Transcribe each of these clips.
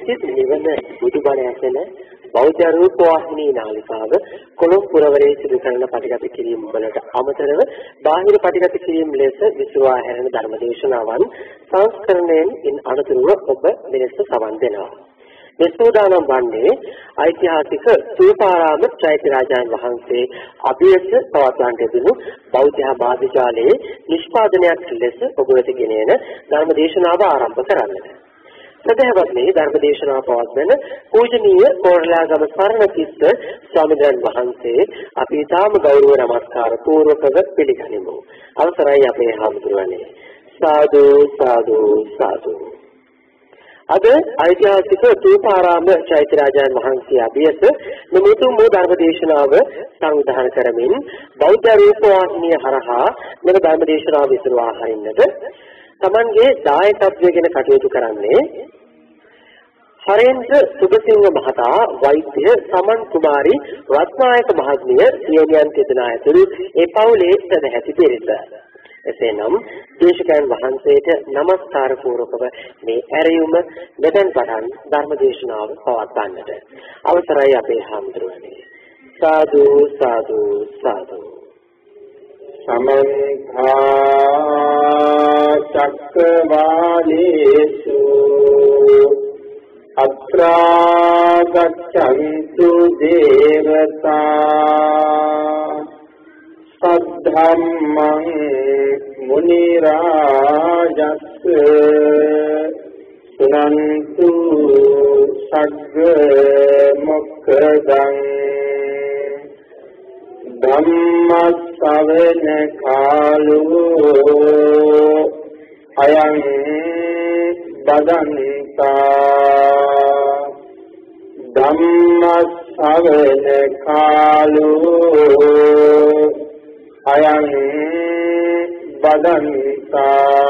සිත් නිවන බුදුබණ ඇසෙන බෞද්ධ රූප වාහිනී නාලිකාව කොළඹ පුරවරයේ සිදු කරන පටිගත කිරීම වලට අමතරව බාහිර පටිගත කිරීම ලෙස විසුවා හැරෙන ධර්මදේශනාවන් සංස්කරණයෙන් ඉන් අනතුරුව ඔබ මෙලෙස සවන් දෙනවා. මේ සෝදානම් වන්නේ ඓතිහාසික සූපාරාම චෛත්‍යරාජයන් වහන්සේ අභියස පවත්වන්නට යෙදුණු බෞද්ධ මාධ්‍යාලයේ නිෂ්පාදනයක් ලෙස ඔබ වෙත ගෙනෙන ධර්මදේශනාව ආරම්භ කරන්නට. සදහවත්නි ධර්මදේශනාව පවත්වන පූජනීය කෝරළාගම සරණතිස්ස ස්වාමීන් වහන්සේ අපි තාම ගෞරව නමස්කාර පූර්වකව පිළිගනිමු. අවසරයි අපේ හාමුදුරනේ. සාදු සාදු සාදු. අද ඓතිහාසික තූපාරාම චෛත්‍යරාජයන් වහන්සේ අභියස මෙමුතුම් වූ ධර්මදේශනාව සංවිධානය කරමින් බෞද්ධ රූපවාහිනිය හරහා මෙම ධර්මදේශනාව විසුරුවා හරින්නට තමන්ගේ දායකත්වය ගැන කටයුතු කරන්නේ හරේන්ද්‍ර සුබසිංහ මහතා වෛද්‍ය සමන් කුමාරි රත්නායක මහත්මිය සියනියන් දෙදෙනා ඇතුළු ඒ පවුලේ සදැහැති පිරිස. එසේනම් දේශකයන් වහන්සේට নমස්කාර පූර්වකව මේ ඇරයුම මෙතෙන් පටන් ධර්ම දේශනාව පවත්වන්නට අවසරයි අපේ හාමුදුරුවනේ. සාදු සාදු සාදු සමන්තා චක්කවාලේසු අත්‍රා ගච්ඡන්තු දේවතා සද්ධම්මං මුනි රාජස්ස සුනන්තු සග්ග මොක්ඛදං ධම්මස්සවෙන කාලෝ අයං බදන්තා ධම්මස්සවෙන කාලෝ අයං බදන්තා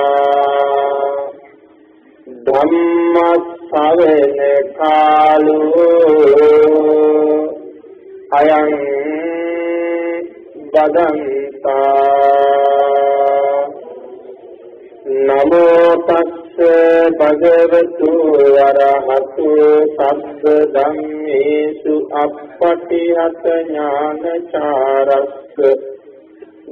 ධම්මස්සවෙන කාලෝ අයං බදන්තා නමෝ තස්ස භගවතු වරහතු සබ්බ ධම්මේසු අප්පටිහත ඥානචාරස්ස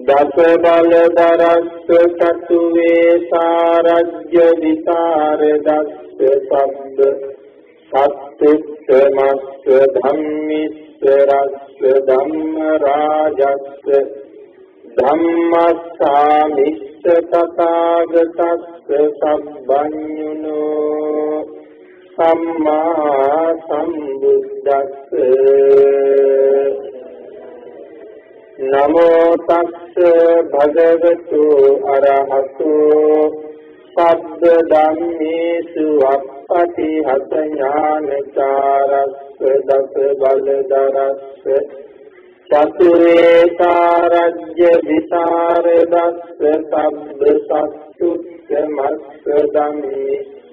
දස බල දරස්ස චතු වේසාරජ්‍ය විසර දස්ස සබ්බ සත්තුච්චමස්ස ධම්මිස්ස රස්ස ධම්ම රාජස්ස ධම්මස්සාමිස්ස තථාගතස්ස සබ්බඤුනෝ සම්මා සම්බුද්දස්ස නමෝ තස්ස භගවතු අරහතු සබ්බ ධම්මේසු අප්පටිහත ඥානචාරස්ස දස බලදරස්ස චතුරේකාරජ්‍ය විසර දස්ස සබ්බ සත්තුච්ච මස්ස ධම්මිස්ස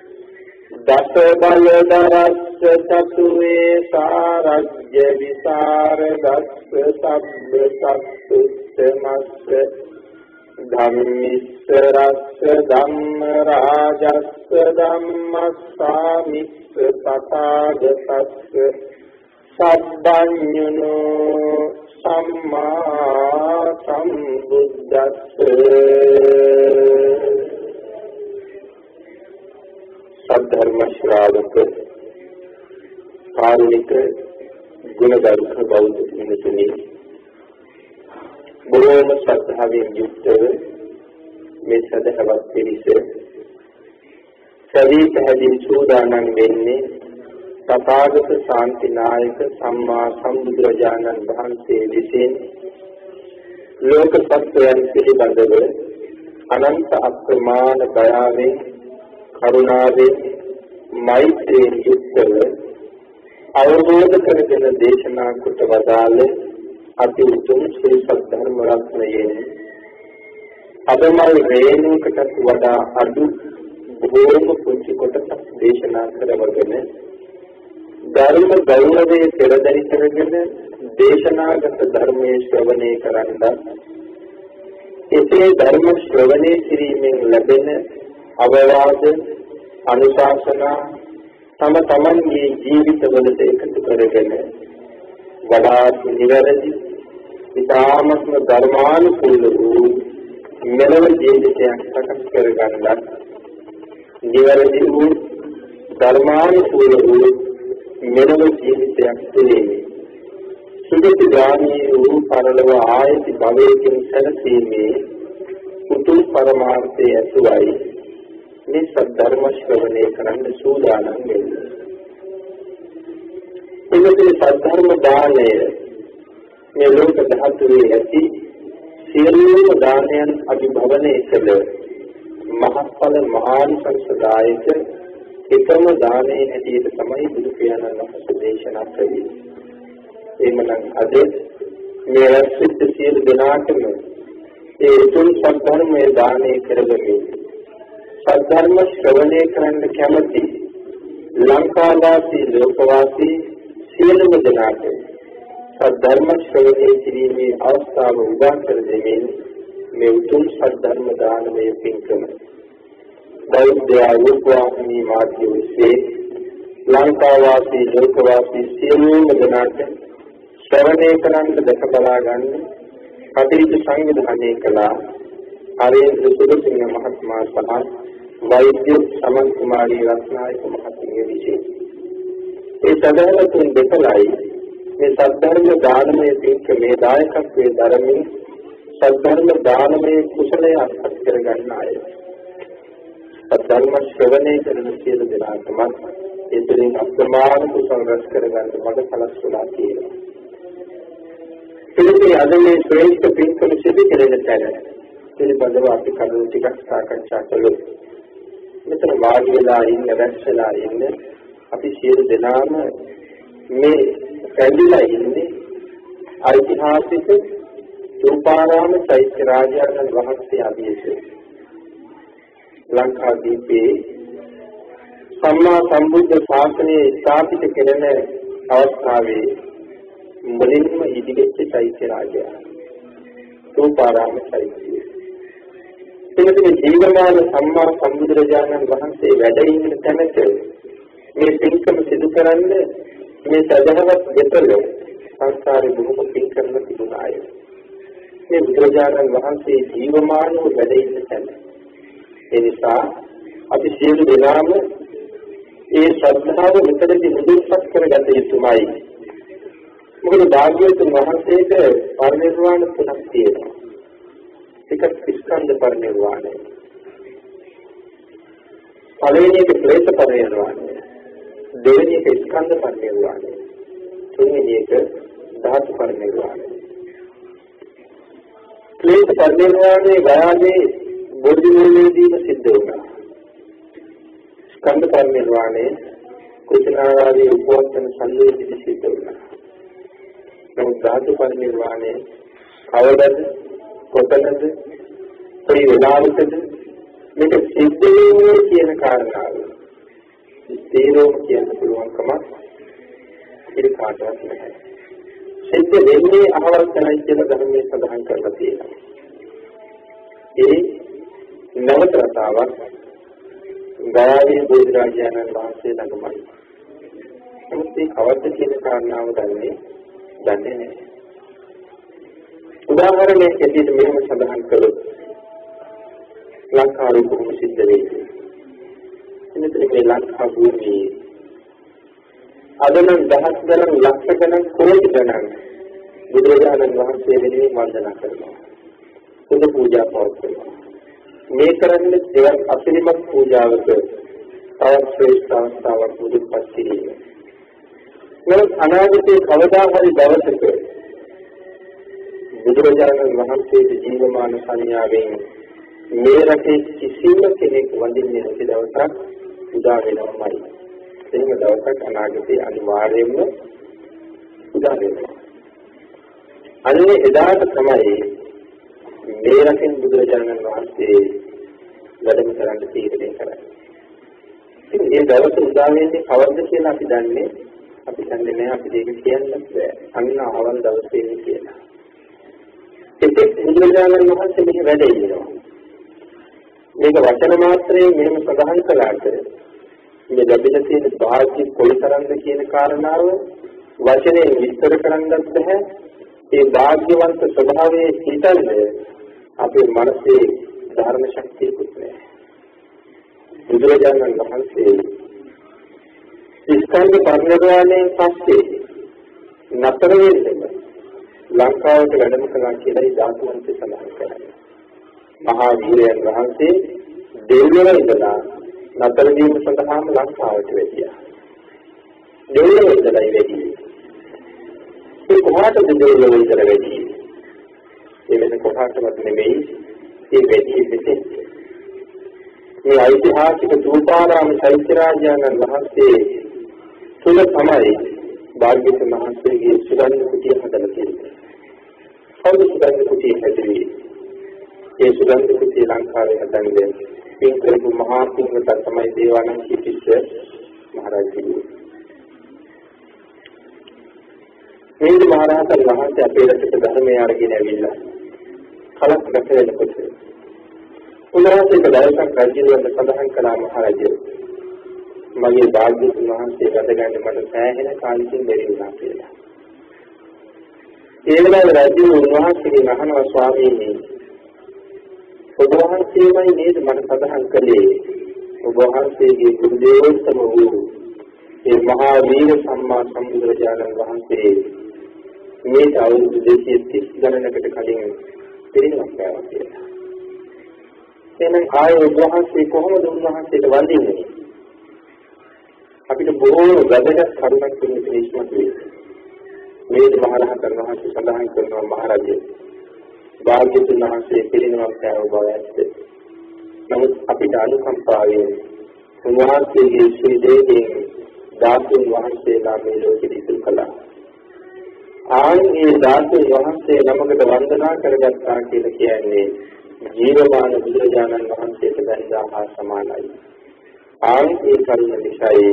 දස බල දරස්ස චතු වේසාරජ්‍ය විසර දස්ස සබ්බ සත්තුච්චමස්ස ධම්මිස්ස රස්ස ධම්ම රාජස්ස ධම්මස්සාමිස්ස තථාගතස්ස සබ්බඤුනෝ සම්මා සම්බුද්දස්ස සද්ධර්ම ශ්‍රාවක කාරුණික ගුණධර්ම බෞද්ධ මිනිසුනි. බොහෝම ශ්‍රද්ධාවෙන් යුක්තව මේ සදහවත් පිරිස සවි පැහැදිලි සූදානම් වෙන්නේ තථාගත ශාන්තිනායක සම්මා සම්බුදුරජාණන් වහන්සේ විසින් ලෝක සත්‍යයන් පිළිබඳව අනන්ත අප්‍රමාණ දයාවෙන් කරුණාවෙන් මෛත්‍රියෙන් යුක්තව අවබෝධ කරගෙන දේශනා කොට වදාළ අති උතුම් ශ්‍රී සද්ධර්ම රත්නයෙන් අදමල් රේණුවකටත් වඩා අඩු බොහෝම පුංචි කොටසක් දේශනා කරවගෙන ධර්ම ගෞරවයේ පෙරදරි කරගෙන දේශනාගත ධර්මයේ ශ්‍රවණය කරන්ද එසේ ධර්ම ශ්‍රවණය කිරීමෙන් ලැබෙන අවවාද අනුශාසනා තම තමන්ගේ ජීවිතවලට එකතු කරගෙන වඩාත් නිවැරදි ඉතාමත්ම ධර්මානුකූල වූ මෙලව ජීවිතයක් සකස් කරගන්නත් නිවැරදි වූ ධර්මානුකූල වූ මෙලව ජීවිතයක් තුළින් සුගති ගාමී වූ පරලොව ආයති භවයකින් සැලසීමේ උතුම් පරමාර්ථය ඇතුළයි මේ සද්ධර්ම ශ්‍රවණය කරන්න සූදානම් වෙන්නේ. එනිසා සද්ධර්ම දාණය මේ ලෝක ධාතුවේ ඇති සියලුම දානයන් අභිභවනය කළ මහත්ඵල මහානිසංසදායක එකම දානයේ හැටියට තමයි බුදු පියාණන් වහන්සේ දේශනා කළේ. එමනම් අද මේ රැස්වෙච්ච සියලු දෙනාටම ඒ උතුම් සද්ධර්මයේ දානය කරගමින් සද්ධර්ම ශ්‍රවණය කරන්න කැමති ලංකාවාසී ලෝකවාසී සියලුම දෙනාට සද්ධර්ම ශ්‍රවණය කිරීමේ අවස්ථාව උදා කර දෙමින් මේ උතුම් සද්ධර්ම දානමය පින්කම බෞද්ධ ආයුක්වාහිනී මාධ්‍ය විශ්ේ ලංකාවාසී ලෝකවාසී සියලුම දෙනාට ශ්‍රවණය කරන්න දැක බලා ගන්න කටයුතු සංවිධානය කළා. හරේන්ද්‍ර සුබසිංහ මහත්මයා සහ වෛද්‍ය සමන් කුමාරී රත්නායක මහත්මිය විසින් ඒ සදහවතුන් දෙකලයි මේ සද්ධර්ම දානමය පින්කමේ දායකත්වයේ දරමින් සද්ධර්ම දානමය කුසලයේ අත්පත් කරගන්න අය. සද්ධර්ම ශ්‍රවණය කරන සියලු දෙනාටම ඒ තුළින් අප්‍රමාණ කුසල රැස් කරගන්න මඟ සලස්වලා තියෙනවා. ඉතින් අද මේ ශ්‍රේෂ්ඨ පින්කම සිදු කෙරෙන තැන පිළිබඳව අපි කරුණු ටිකක් සාකච්ඡා කළොත් මෙතන වාඩි වෙලා ඉන්න රැස්ලා ඉන්න. අපි සියලු දෙනාම මේ ඇඳිලා ඉන්නේ ඓතිහාසික රූපාරාම චෛත්‍ය රාජානන් වහන්සේ අභියස ලංකාදීපේ සම්මා සම්බුද්ධ ශාසනය ස්ථාපිත කෙරෙන අවස්ථාවේ මුලින්ම ඉදිරිච්ච චෛත්‍ය රාජයා. රූපාරාම චෛත්‍යය. එතන ජීවමාන සම්මා සම්බුදුරජාණන් වහන්සේ වැඩ ඉන්න තැනට මේ පින්කම සිදු කරන්න මේ සදහවත් දෙතල සංසාරේ බොහෝ පින්කම තිබුණාය. මේ බුදුරජාණන් වහන්සේ ජීවමානව වැඩ ඉන්න තැන. ඒ නිසා අපි සියලු දෙනාම ඒ ශ්‍රද්ධාව විතරදී මුදුන්පත් කරගත යුතුමයි. මොකද භාග්‍යවතුන් වහන්සේට පරිනිර්වාණ තුනක් තියෙනවා. එකක් ස්කන්ධ පරිනිර්වාණය. පළවෙනි එක ක්ලේශ පරිනිර්වාණය. දෙවෙනි එක ස්කන්ධ පරිනිර්වාණය. තුන්වෙනි එක ධාතු පරිනිර්වාණය. ක්ලේශ පරිනිර්වාණය ගයාවේ බෝධි මූලයේදීම සිද්ධ වුණා. ස්කන්ධ පරිනිර්වාණය කුසලාරාවේ උපවත්තන සංවේදී සිද්ධ වුණා. නමුත් ධාතු පරිනිර්වාණය කවදද කොතනද කොයි වෙලාවකද මේක සිද්ධ වෙන්නේ කියන කාරණාව තේරුම් කියන්න පුළුවන්කම ඉතින් කාටවත් නැහැ. සිද්ධ වෙන්නේ අහවල් කරයි කියලා ධර්මයේ සඳහන් කරලා තියෙනවා. ඒ නවත රටාවක් ගායී බුදුරජාණන් වහන්සේ ළඟමයි. නමුත් ඒ කවද්ද කියන කාරණාව දන්නේ දන්නේ නැහැ. උදාහරණයක් ඇටියට මෙහෙම සඳහන් කළොත් ලංකාවේ කොහොම සිද්ධ වෙන්නේ? එනිසා මේ ලංකා භූමියේ අද නම් දහස් ගණන් ලක්ෂ ගණන් කෝටි ගණන් බුදුරජාණන් වහන්සේ වෙනුවෙන් වන්දනා කරනවා. පුද පූජා පවත්වනවා. මේ කරන්නේ දෙයක් අසිරිමත් පූජාවක තවත් ශ්‍රේෂ්ඨ අවස්ථාවක් බුදුපත් කිරීම. නමුත් අනාගතයේ කවදා හරි දවසක බුදුරජාණන් වහන්සේගේ ජීවමාන සංඥාවෙන් මේ රටේ කිසිම කෙනෙක් වඳින්නේ නැති දවසක් උදා වෙනවමයි. එහෙම දවසක් අනාගතේ අනිවාර්යයෙන්ම උදා වෙනවා. අන්නේ එදාට තමයි මේ රකින් බුදුරජාණන් වහන්සේ වැඩම කරන්න තීරණය කරන්නේ. ඉතින් මේ දවස උදා වෙන්නේ කවද්ද කියලා අපි දන්නේ අපි දන්නේ නැහැ අපි ඒක කියන්න බෑ. අන්න ආවල් දවසේ කියලා. ඒකත් බුදුරජාණන් වහන්සේ මෙහි වැඩ ඉන්නවා. මේක වචන මාත්‍රයෙන් මෙහෙම සඳහන් කළාට මේ ලැබෙන තියෙන භාග්‍ය කොයිතරම්ද කියන කාරණාව වචනයෙන් විස්තර කරන්නත් බෑ. ඒ භාග්‍යවන්ත ස්වභාවයේ හිතන්නේ අපේ මනසේ ධර්ම ශක්තියකුත් නෑ. බුදුරජාණන් වහන්සේ ස්කන්ධ පරිණාමයෙන් පස්සේ නතර වෙන්නේ ලංකාවට වැඩම කළා කියලායි ධාතුන්සේ සඳහන් කරන්නේ. මහා වීරයන් වහන්සේ දෙවිවර ඉඳලා නතර වීම සඳහාම ලංකාවට වැඩියා. දෙවිවර ඉඳලා වැඩි. ඒ කොහාටද දෙවිවර ඉඳලා වැඩි? ඒ වෙන කොහාටවත් නෙමෙයි. ඒ වැඩි ඉන්නේ මේ ඓතිහාසික දූපාරාම චෛත්‍ය රාජානන් වහන්සේ තුල තමයි භාග්‍යවතුන් වහන්සේගේ සුගන්ධ කුටිය හදලා තියෙන්නේ. කවුද සුගන්ධ කුටිය හැදුවේ? ඒ සුගන්ධ කුටිය ලංකාවේ හදන්නේ පින් කරපු මහා පින්වත තමයි දේවානන්ද කිපිස්ස මහරජු. මේ මහරහතන් වහන්සේ අපේ රටට ධර්මය අරගෙන ඇවිල්ලා කලක් ගත වෙනකොට උන්වහන්සේක දවසක් රජුලට සඳහන් කළා මහරජු මගේ භාග්‍යතුන් වහන්සේ වැඩගන්න මට සෑහෙන කාලෙකින් බැරි වුණා කියලා. ඒ වෙලාවේ රජු උන්වහන්සේගෙන් අහනවා ස්වාමීනි ඔබ වහන්සේමයි නේද මට සඳහන් කළේ ඔබ වහන්සේගේ ගුරු දේවෝත්තම වූ ඒ මහා වීර සම්මා සම්බුදුරජාණන් වහන්සේ මේ අවුරුදු 230 ගණනකට කලින් පිරිනමක් ගන්නවා කියලා. එහෙනම් ආයේ ඔබ වහන්සේ කොහොමද උන්වහන්සේට වඳින්නේ? අපිට බොහෝ වැදගත් කරුණක් කියන දේශනා වේ. මේ මහරහතන් වහන්සේ සඳහන් කරනවා මහරජේ. භාග්‍යතුන් වහන්සේ පිළිනමක් ගන්න බව ඇත්ත. නමුත් අපිට අනුකම්පාවෙන් උන්වහන්සේගේ ශ්‍රී දේහයෙන් ධාතුන් වහන්සේලා මේ ලෝකෙට ඉතුරු කළා. ආන්ගේ ධාතුන් වහන්සේ නමකට වන්දනා කරගත්තා කියලා කියන්නේ ජීවමාන බුදුරජාණන් වහන්සේට බැඳා හා සමානයි. ආන්ගේ කරුණ නිසායි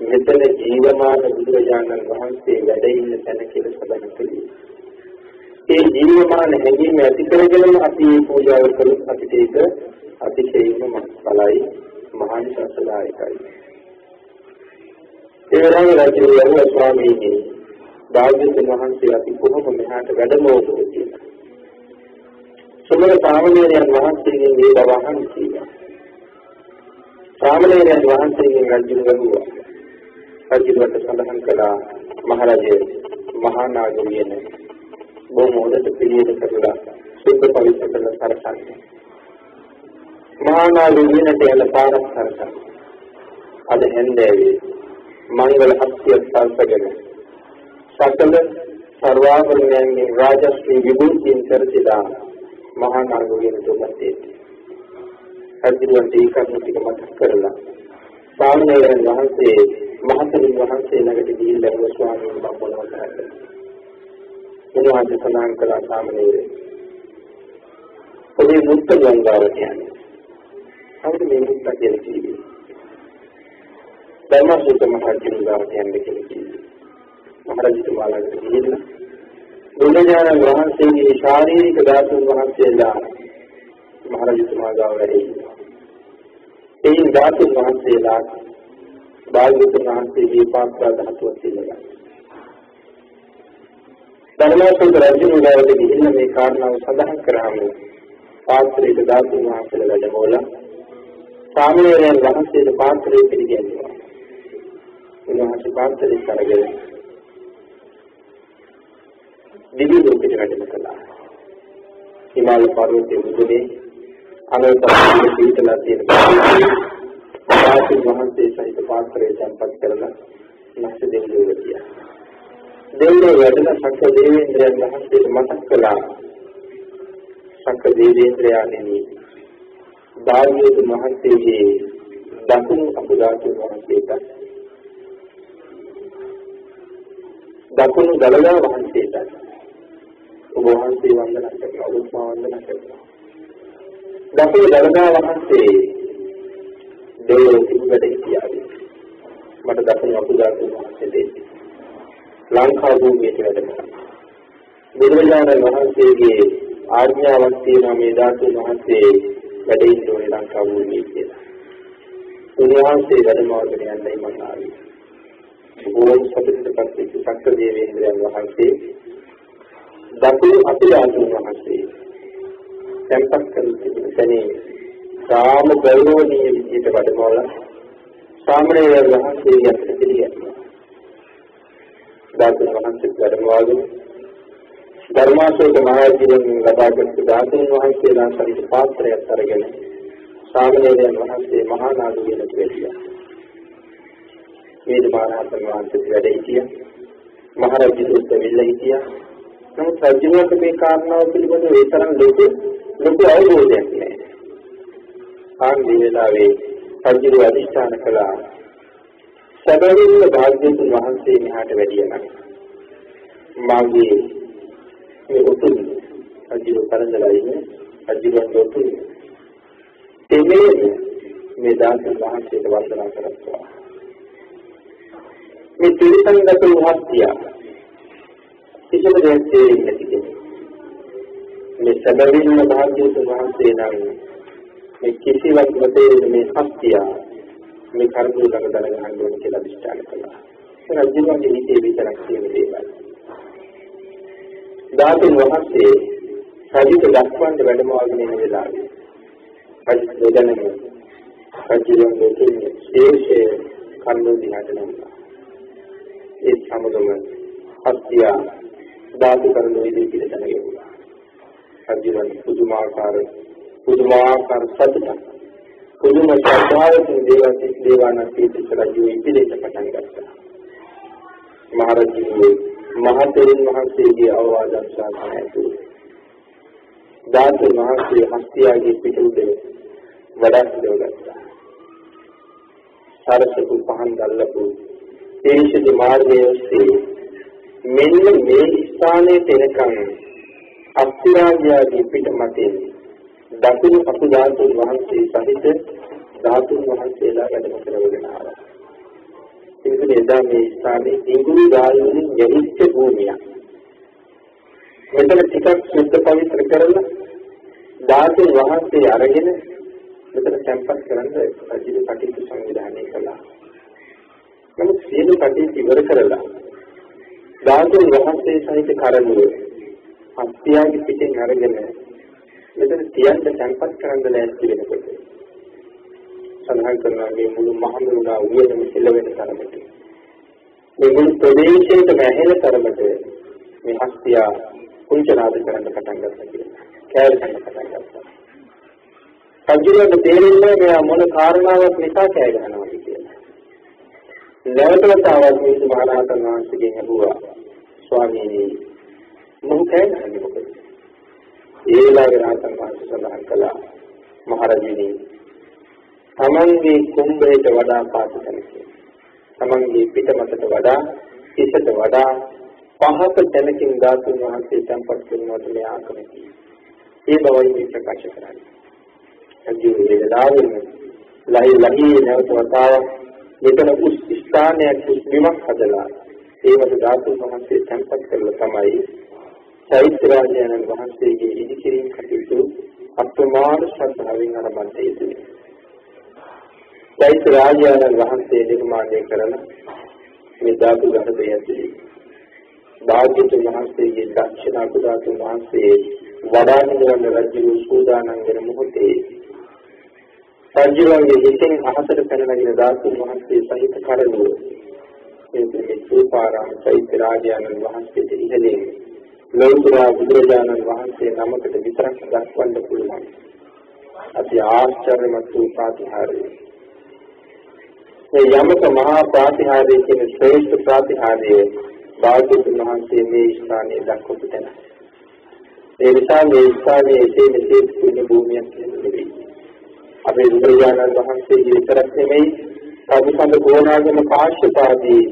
මෙතන ජීවමාන බුදුරජාණන් වහන්සේ වැඩ ඉන්න තැන කියලා සබඳ කළේ. ඒ ජීවමාන හැඟීම ඇති කරගෙනම අපි මේ පූජාව කළොත් අපිට ඒක අතිශයින්ම මහත්ඵලයි මහානිසසදායකයි. ඒ වෙලාවේ රජු යව ස්වාමීනි භාග්‍යවතුන් වහන්සේ අපි කොහොම මෙහාට වැඩමවුද කියලා. සමර සාමණේරයන් වහන්සේගෙන් මේ බව අහන්න කියලා. සාමණේරයන් වහන්සේගෙන් රජු ගරුවා. රජුට සඳහන් කළා මහරජේ මහා නාගරියන බොහොම හොඳට පිළියෙල කරලා සුද්ධ පවිත්‍ර කරන සරසන්නේ. මහා නාගරියනට යන පාරක් සරසන්නේ. අද හැන්දෑවේ මංගල අත්‍යත් සංසගෙන සකල සර්වාභරණයන්ගෙන් රාජශ්‍රී විභූතියෙන් කරතිලා මහා නාගරියනට උපතේ. රජුන්ට ඒ කරුණු ටික මතක් කරලා සාමණේරයන් වහන්සේ මහතෙරුන් වහන්සේ ළඟට ගිහිල්ලා ඒ ස්වාමීන් වහන්සේ මොනවද කරන්නේ? උන්වහන්සේ සඳහන් කළා සාමණේරය. ඔබේ මුක්ත ගංගාව කියන්නේ. අපිට මේ මුක්ත කියලා කිව්වේ. ධර්මසූත මහජනගාව කියන්නේ කියලා කිව්වේ. මහරජතුමා ළඟට ගිහිල්ලා බුදුරජාණන් වහන්සේගේ ශාරීරික ධාතුන් වහන්සේලා මහරජතුමා ගාව වැඩ ඉන්නවා. ඒ ධාතුන් වහන්සේලා භාග්‍යවතුන් වහන්සේගේ පාත්‍රා ධාතුව පිළිගන්නවා. ධර්මසූත රජුණගාවට ගිහින් මේ කාරණාව සඳහන් කරාම පාත්‍රයේ ධාතුන් වහන්සේලා වැඩමවලා සාමණේරයන් වහන්සේගේ පාත්‍රය පිළිගන්නවා. උන්වහන්සේ පාත්‍රය කරගෙන දිවි ලෝකෙට වැඩම කළා. හිමාල පර්වතයේ මුදුනේ අනන්තයේ පිටලා තියෙන ධාතුන් වහන්සේ සහිත පාත්‍රය සම්පත් කරලා නැක්ෂ දෙවියෝ ගියා. දෙවියෝ වැඩලා සක්‍ර දේවේන්ද්‍රයන් වහන්සේට මතක් කළා. සක්‍ර දේවේන්ද්‍රයාණෙනි භාග්‍යවතුන් වහන්සේගේ දකුණු අකුධාතුන් වහන්සේට දකුණු දළදා වහන්සේට ඔබ වහන්සේ වන්දනා කරනවා ඔබ වන්දනා කරනවා දකුණු දළදා වහන්සේ දෙවියෝ පිටුකට කියාවි මට දකුණු අකුදාතු වහන්සේ දෙන්නේ ලංකා භූමියට වැඩ කරනවා බුදුරජාණන් වහන්සේගේ ආඥාවක් තියෙනවා මේ ධාතුන් වහන්සේ වැඩ ඉන්න ඕනේ ලංකා භූමියේ කියලා. උන්වහන්සේ වැඩමවගෙන යන්නයි මම ආවේ. බොහෝම සතුටටපත් වෙච්ච සක්‍ර දේවේන්ද්‍රයන් වහන්සේ දකුණු අතිරාජුන් වහන්සේ tempත් කරන තිබෙන තැනේ සාම ගෞරවනීය විදිහට වැඩමවලා සාමණේර වහන්සේ යටට පිළිගන්නවා. ධාතුන් වහන්සේ වැඩමවගෙන ධර්මාශෝක මහරජුන් ලබාගත් ධාතුන් වහන්සේලා සහිත පාත්‍රයක් අරගෙන සාමණේරයන් වහන්සේ මහා නාගුවෙලට වැටියා. මේ මහරහතන් වහන්සේ වැඩ හිටියා. මහරජුත් වෙල්ල හිටියා. නමුත් රජුන්ට මේ කාරණාව පිළිබඳව ඒ තරම් ලොකු ලොකු අවබෝධයක් නැහැ. ආන් මේ වෙලාවේ රජු අධිෂ්ඨාන කළා. සැබවින්ම භාග්‍යවතුන් වහන්සේ මෙහාට වැඩියනම් මාගේ මේ උතුම් රජු කරඳලා ඉන්නේ රජුන් උතුම් එමේ මේ දාසන් වහන්සේට වන්දනා කරත්වා. මේ ත්‍රිසංගත වහත්ය කිසිම දෙයක් තේරෙන්නේ නැති කෙනෙක්. මේ සැබවින්ම භාග්‍යවතුන් වහන්සේ නම් මේ කිසිවක් නොතේරෙන මේ සත්‍ය මේ කර්මය ළඟ දැනගන්න ඕන කියලා අදිෂ්ඨාන කළා. ඒ රජුගේ හිතේ විතරක් තියෙන දේවල්. දාතුන් වහන්සේ රජුට දක්වන්න වැඩමවගෙන ඉන වෙලාවේ රජු දෙදෙනෙම රජුගේ දෙන්නේ ශේෂයේ කන්නු දිහාට නම්ලා. ඒ සමගම හත්ය දාතු කරන විදිහ පිළිතන ගෙවුවා. රජුන් පුදුමාකාර පුදුමාකාර සතුටක් පුදුම ශ්‍රද්ධාවකින් දේවසිත දේවානන් පිටිස රජු ඉදිරියට පටන් ගත්තා. මහරජුගේ මහතෙරින් වහන්සේගේ අවවාද අනුශාසන ඇතුළු දාස මහන්සිය හස්තියාගේ පිටුදේ වැඩක් දෙවගත්තා. සරසපු පහන් දැල්ලපු තේරිෂද මාර්ගයේ ඔස්සේ මෙන්න මේ ස්ථානයේ තෙනකන් අස්තිරාජයාගේ පිට මතේ දකුණු අපු ධාතුන් වහන්සේ සහිත ධාතුන් වහන්සේලා වැඩම කරගෙන ආවා. ඒකද එදා මේ ස්ථානයේ ඉඟුරු ගායුලින් යහිච්ච භූමියක්. මෙතන ටිකක් සුද්ධ පවිත්‍ර කරලා ධාතුන් වහන්සේ අරගෙන මෙතන තැන්පත් කරන්න අජිත කටයුතු සංවිධානය කළා. නමුත් සියලු කටයුතු ඉවර කරලා ධාතුන් වහන්සේ සහිත කරණුව හස්තියාගේ පිටින් අරගෙන මෙතන තියන්න තැන්පත් කරන්න ලෑස්ති වෙනකොට සඳහන් කරනවා මේ මුළු මහමුණා උයනම සිලවෙන තරමට මේ මුළු ප්‍රදේශයේම ඇහෙන තරමට මේ හස්තියා කුංචනාද කරන්න පටන් ගත්තා කියලා. කෑල් කරන්න පටන් ගත්තා. සජිරට තේරෙන්නේ මෙයා මොන කාරණාවක් නිසා කෑ ගහනවද කියලා. නැවත වතාවක් මේ මහරහතන් වහන්සේගෙන් අහුවා ස්වාමීනි මොහු කෑ ගහන්නේ මොකද? ඒ වෙලාවේ රහතන් වහන්සේ සඳහන් කළා මහරජිනී තමන්ගේ කුඹයට වඩා පාසු තැනක තමන්ගේ පිටමතට වඩා හිසට වඩා පහත තැනකින් ධාතුන් වහන්සේ තැන්පත් කරනවට මෙයා අකමැතියි. ඒ බවයි මේ ප්‍රකාශ කරන්නේ. අජීව වේදනාවෙන් ලයි ලහි නැවත වතාවක් මෙතන උස් ස්ථානයක් උස් බිමක් හදලා ඒවට ධාතුන් වහන්සේ තැන්පත් කරලා තමයි චෛත්‍යරාජයන් වහන්සේගේ ඉදිකිරීම කටයුතු අප්‍රමාණ ශ්‍රද්ධාවෙන් ආරම්භ යුතුයි. චෛත්‍ය රාජයාණන් වහන්සේ නිර්මාණය කරන මේ ධාතු ගහද යති. භාග්‍යතුන් වහන්සේගේ දක්ෂිනා කුඩාතුන් වහන්සේ වඩාගෙන වන රජු සූදානම් වෙන මොහොතේ රජුගේ හිතෙන් අහසට පැනනගෙන ධාතුන් වහන්සේ සහිත කරනුව මේ සූපාරාම චෛත්‍ය රාජයාණන් වහන්සේට ඉහළින් ලෞතර බුදුරජාණන් වහන්සේ නමකට විතරක් දක්වන්න පුළුවන්. අති ආශ්චර්යමත් වූ ප්‍රාතිහාර්යය මේ යමක මහා ප්‍රාතිහාර්ය කියන ශ්‍රේෂ්ඨ ප්‍රාතිහාර්ය භාග්‍යවතුන් වහන්සේ මේ ස්ථානයේ දක්වපු තැන. ඒ නිසා මේ ස්ථානයේ එසේ මෙසේ පුණ්‍ය භූමියක් නෙවෙයි. අපේ බුදුරජාණන් වහන්සේගේ විතරක් නෙමෙයි සාධුසඳ ගෝණාගම කාශ්‍යපාදී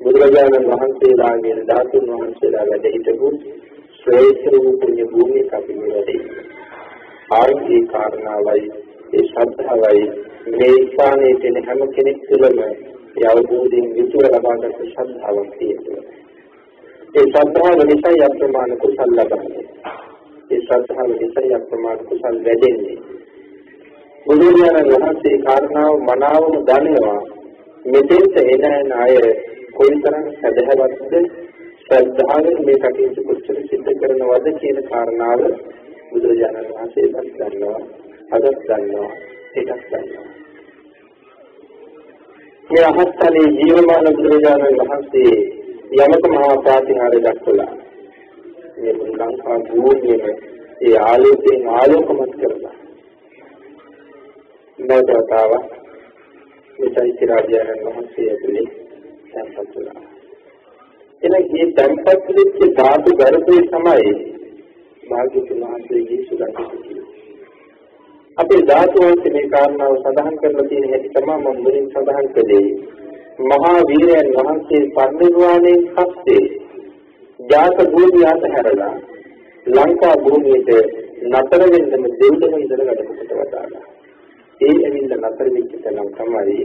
බුදුරජාණන් වහන්සේලාගේ ධාතුන් වහන්සේලා වැඩ හිටපු ශ්‍රේෂ්ඨ වූ පුණ්‍ය භූමියක අපි වැඩ ආර්ථික කාරණාවයි ඒ ශ්‍රද්ධාවයි මේ ස්ථානයේ තියෙන හැම කෙනෙක් තුළම ඒ අවබෝධයෙන් යුතුව ලබාගත් ශ්‍රද්ධාවක් තියෙනවා. ඒ ශ්‍රද්ධාව නිසා අප්‍රමාණ කුසල ලබන්නේ. ඒ ශ්‍රද්ධාව නිසා අප්‍රමාණ කුසල වැඩෙන්නේ. බුදුරජාණන් වහන්සේ කාරණාව මනාවම දන්නවා. මෙතෙන්ට එන අය කොයිතරම් සදහවත්ද ශ්‍රද්ධාවෙන් මේ කටයුතු කොච්චර සිද්ධ කරනවද කියන කාරණාව බුදුරජාණන් වහන්සේ දන්නවා. අදත් දන්නවා. ඒකත් දන්නවා. මේ අහස්තලේ ජීවමාන බුදුරජාණන් වහන්සේ යමක මහා ප්‍රාතිහාර්ය දක්වලා මේ ලංකා භූමියම ඒ ආලෝකයෙන් ආලෝකමත් කරලා නවතාව මෙතයි රාජානන් වහන්සේ ඇතුලේ තැන්පත් වුණා. එන මේ තැන්පත් වෙච්ච ධාතු ගර්භයේ තමයි භාග්‍යවතුන් වහන්සේගේ සුගතිය. අපේ ධාතු වලට මේ කාරණාව සඳහන් කරලා තියෙන හැටි තමයි මම මුලින් සඳහන් කළේ. මහා වීරයන් වහන්සේ පරිනිර්වාණයෙන් පස්සේ ජාත භූමිය අතහැරලා ලංකා භූමියට නතර වෙන්නම දෙවිදම ඉඳලා වැඩ කොට වදාලා. ඒ ඇවිල්ලා නතර වෙච්ච තැන තමයි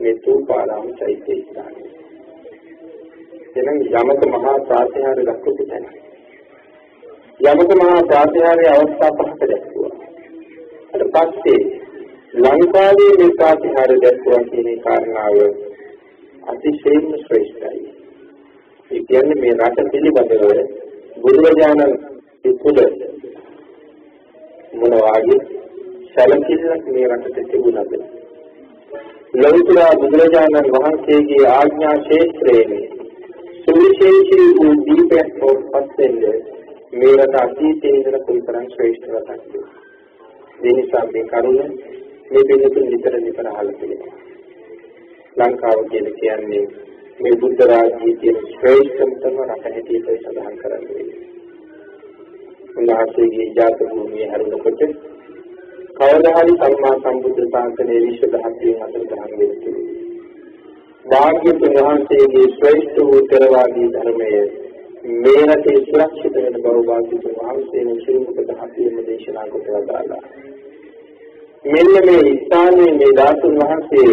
මේ තූපාරාම චෛත්‍ය ස්ථානය. එනම් යමක මහා ප්‍රාතිහාර්ය දක්වපු තැන. යමක මහා ප්‍රාතිහාර්ය අවස්ථා පහක දැක්වුවා. ඊට පස්සේ ලංකාවේ මේ ප්‍රාතිහාර්ය දැක්වුවා කියන කාරණාව අතිශයින්ම ශ්‍රේෂ්ඨයි. ඒ කියන්නේ මේ රට පිළිබඳව බුදුරජාණන් තුළ මොන වාගේ සැලකිල්ලක් මේ රටට තිබුණද? ලෞතර බුදුරජාණන් වහන්සේගේ ආඥා ක්ෂේත්‍රයේ සුවිශේෂී වූ දීපයක් පොත්පත් වෙන්නේ මේ රට අතීතයේ ඉඳලා කොයිතරම් ශ්‍රේෂ්ඨ රටක්ද? ඒ නිසා මේ කරුණ මේ පිළිතුරු නිතර නිතර අහලා තියෙනවා. ලංකාව කියන කියන්නේ මේ බුද්ධ රාජ්‍යයේ තියෙන ශ්‍රේෂ්ඨතම රට හැටියට සඳහන් කරන්නේ. උන්වහන්සේගේ ජාත භූමිය හරිනකොට කවදා හරි සම්මා සම්බුද්ධ ශාසනයේ විශ්ව ධර්මයෙන් අතර දහම් වෙන්නේ. භාග්‍යවතුන් වහන්සේගේ ශ්‍රේෂ්ඨ වූ තරවාදී ධර්මය මේ රටේ සුරක්ෂිත වෙන බව භාග්‍යවතුන් වහන්සේ මුලින්ම දහසියම දේශනා කොට වදාළා. මෙන්න මේ ස්ථානයේ මේ ධාතුන් වහන්සේ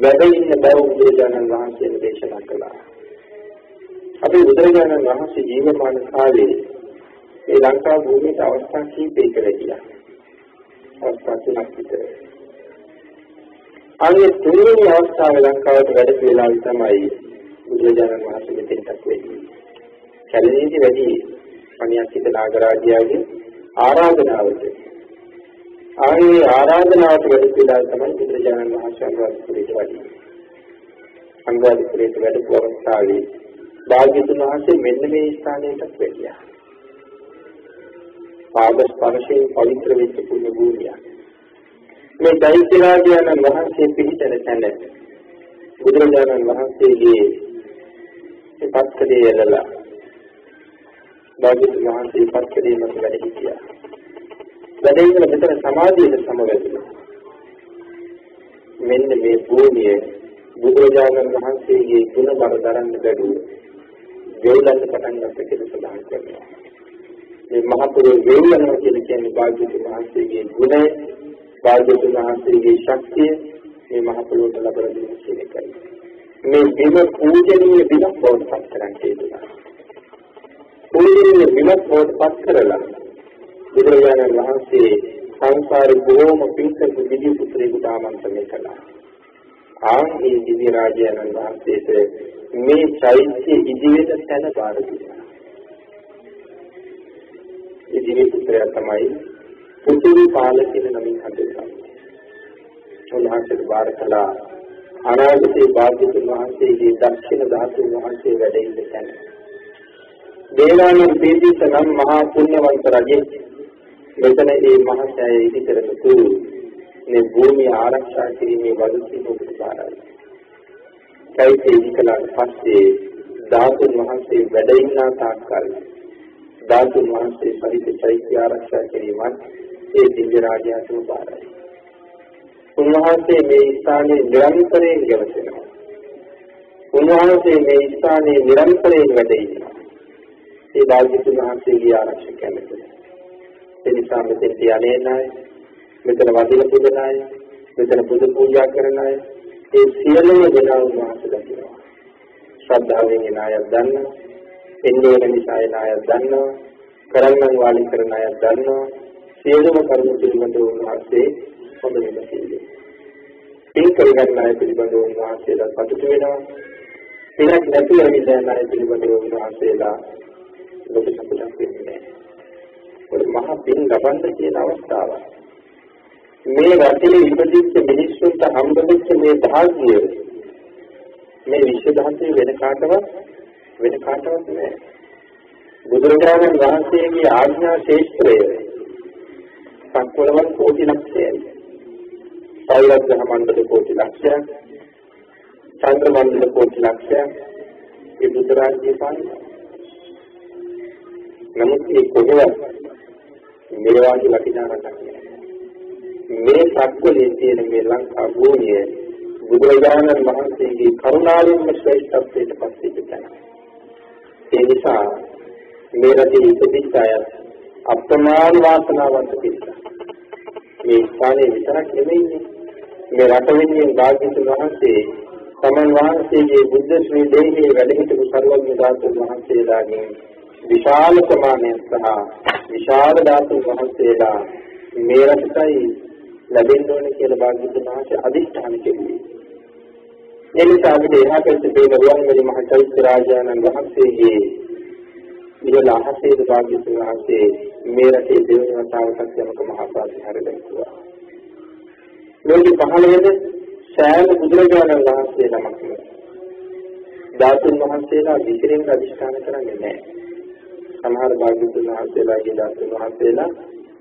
වැඩ ඉන්න බව බුදුරජාණන් වහන්සේ දේශනා කළා. අපේ බුදුරජාණන් වහන්සේ ජීවමාන කාලේ ඒ ලංකා භූමියට අවස්ථා කීපයකට ගියා. අවස්ථා තුනක් විතර. අනේ තුන්වෙනි අවස්ථාවේ ලංකාවට වැඩ පිළිලාවි තමයි බුදුරජාණන් වහන්සේ මෙතෙන්ට වෙන්නේ. කැලණියේදී වැඩි අනියසිත නාගරාජයාගේ ආරාධනාවට ආයේ ආරාධනාවට වැඩ පිළිලාවි තමයි බුදුරජාණන් වහන්සේ අනුරාධපුරයට වඩින්නේ. අනුරාධපුරයට වැඩපු අවස්ථාවේ භාග්‍යතුන් වහන්සේ මෙන්න මේ ස්ථානයටත් වැඩියා. පාද ස්පර්ශයෙන් පවිත්‍ර වෙච්ච පුණ්‍ය භූමිය. මේ දෛත්‍යරාජයන් වහන්සේ පිහිටන තැන බුදුරජාණන් වහන්සේගේ පත්කඩේ යලලා භාග්‍යතුන් වහන්සේ පත්කඩේ මත වැඩ සිටියා. වැඩ ඉඳලා මෙතන සමාධියට සමවැදුණා. මෙන්න මේ භූමිය බුදුරජාණන් වහන්සේගේ ගුණ බර දරන්න බැරුව වෙවුලන්න පටන් ගත්ත කියලා සඳහන් කරනවා. මේ මහ පුරේ වෙවුලනවා කියලා කියන්නේ භාග්‍යවතුන් වහන්සේගේ ගුණය, භාග්‍යවතුන් වහන්සේගේ ශක්තිය මේ මහ පුරට ලබන දෙන කියන එකයි. මේ බිම පූජනීය බිමක් බවට පත් කරන්න තියෙනවා. පූජනීය බිමක් බවට පත් කරලා බුදුරජාණන් වහන්සේ සංසාරේ බොහෝම පිංකතු විදි පුත්‍රයෙකුට ආමන්ත්‍රණය කළා. ආන්ගේ දිව්‍ය රාජයන්න් වහන්සේට මේ චෛත්‍ය ඉදිරියට තැන බාර දුන්නා. ඒ දිව්‍ය පුත්‍රයා තමයි පුතුරු පාලකින නමින් හඳුන්වන්නේ. උන්වහන්සේ බාර කළා අනාගතේ භාග්‍යතුන් වහන්සේගේ දක්ෂිණ ධාතුන් වහන්සේ වැඩ ඉන්න තැන. දේවානම් තේජස නම් මහා පුණ්‍යවන්ත රජෙක් මෙතන මේ මහසෑය ඉදි කරන තුරු මේ භූමිය ආරක්ෂා කිරීමේ වගකීම ඔබට බාරයි. චෛත්‍ය ඉදිකලාට පස්සේ ධාතුන් වහන්සේ වැඩ ඉන්නා තාක්කල් ධාතුන් වහන්සේ සහිත චෛත්‍ය ආරක්ෂා කිරීමත් ඒ දිව්‍ය රාජයාටම බාරයි. උන්වහන්සේ මේ ස්ථානයේ නිරන්තරයෙන් ගැවසෙනවා. උන්වහන්සේ මේ ස්ථානයේ නිරන්තරයෙන් වැඩ ඉන්නවා. ඒ භාග්‍යතුන් වහන්සේගේ ආරක්ෂකයන් මෙතන. ඒ නිසා මෙතෙන්ට යන්නේ නැහැ. මෙතන වදින පුදන අය, මෙතන පුද පූජා කරන අය, ඒ සියලුම දෙනා උන්වහන්සේ දකිනවා. ශ්‍රද්ධාවෙන් එන අය දන්නවා. එන්නේ වෙන නිසා එන අය දන්නවා. කරන්නන් වාලි කරන අය දන්නවා. සියලුම කරුණු පිළිබඳව උන්වහන්සේ හොඳට දකිනවා. පින් කරගන්න අය පිළිබඳව උන්වහන්සේලා සතුටු වෙනවා. පිනක් නැති වෙන අය පිළිබඳව උන්වහන්සේලා ලොකු සතුටක් වෙන්නේ නැහැ. මහා පින් ලබන්න කියන අවස්ථාව. මේ රටේ ඉපදිච්ච මිනිස්සුන්ට හම්බෙච්ච මේ භාග්‍යය මේ විශ්ව ධාතුවේ වෙන කාටවත් වෙන කාටවත් නෑ. බුදුරජාණන් වහන්සේගේ ආඥා ශේෂ්ත්‍රය සංකල්පවත් කෝටි ලක්ෂයයි. සෞරග්‍රහ මණ්ඩල කෝටි ලක්ෂයක්, චන්ද්‍ර මණ්ඩල කෝටි ලක්ෂයක්, ඒ බුදුරජාණන්ගේ පාන්නේ. නමුත් ඒ කොහෙවත් මේ වාගේ ලකිනා රටක් මේ සක්වලේ තියෙන මේ ලංකා භූමිය බුදුරජාණන් වහන්සේගේ කරුණාවෙන්ම ශ්‍රේෂ්ඨත්වයට පත් වෙච්ච තැන. ඒ නිසා මේ රටේ ඉපදිච්ච අය අප්‍රමාණ වාසනාවන්ත පිරිසක්. මේ ස්ථානයේ විතරක් නෙමෙයි මේ රට වෙනුවෙන් භාග්‍යතුන් වහන්සේ තමන් වහන්සේගේ බුද්ධ ශ්‍රී දේහයේ වැඩ සිටු සර්වඥ ධාතුන් වහන්සේලාගේ විශාල ප්‍රමාණයක් සහ විශාල ධාතුන් වහන්සේලා මේ රටයි ලැබෙන්න ඕනේ කියලා භාග්‍යතුන් වහන්සේ අදිෂ්ඨාන කෙරුවේ. ඒ නිසා අපිට එහා පැත්තේ තියෙන රුවන්වැලි මහ චෛත්‍ය රාජානන් වහන්සේගේ ඉහළ අහසේ භාග්‍යතුන් වහන්සේ මේ රටේ දෙවන වතාවටත් යමක මහා ප්‍රාතිහාර්ය දැක්වුවා. මේක පහළ වෙන සෑම බුදුරජාණන් වහන්සේ නමක් ධාතුන් වහන්සේලා විසිරින් අදිෂ්ඨාන කරන්නේ නැහැ. සමහර භාග්‍යතුන් වහන්සේලාගේ ධාතුන් වහන්සේලා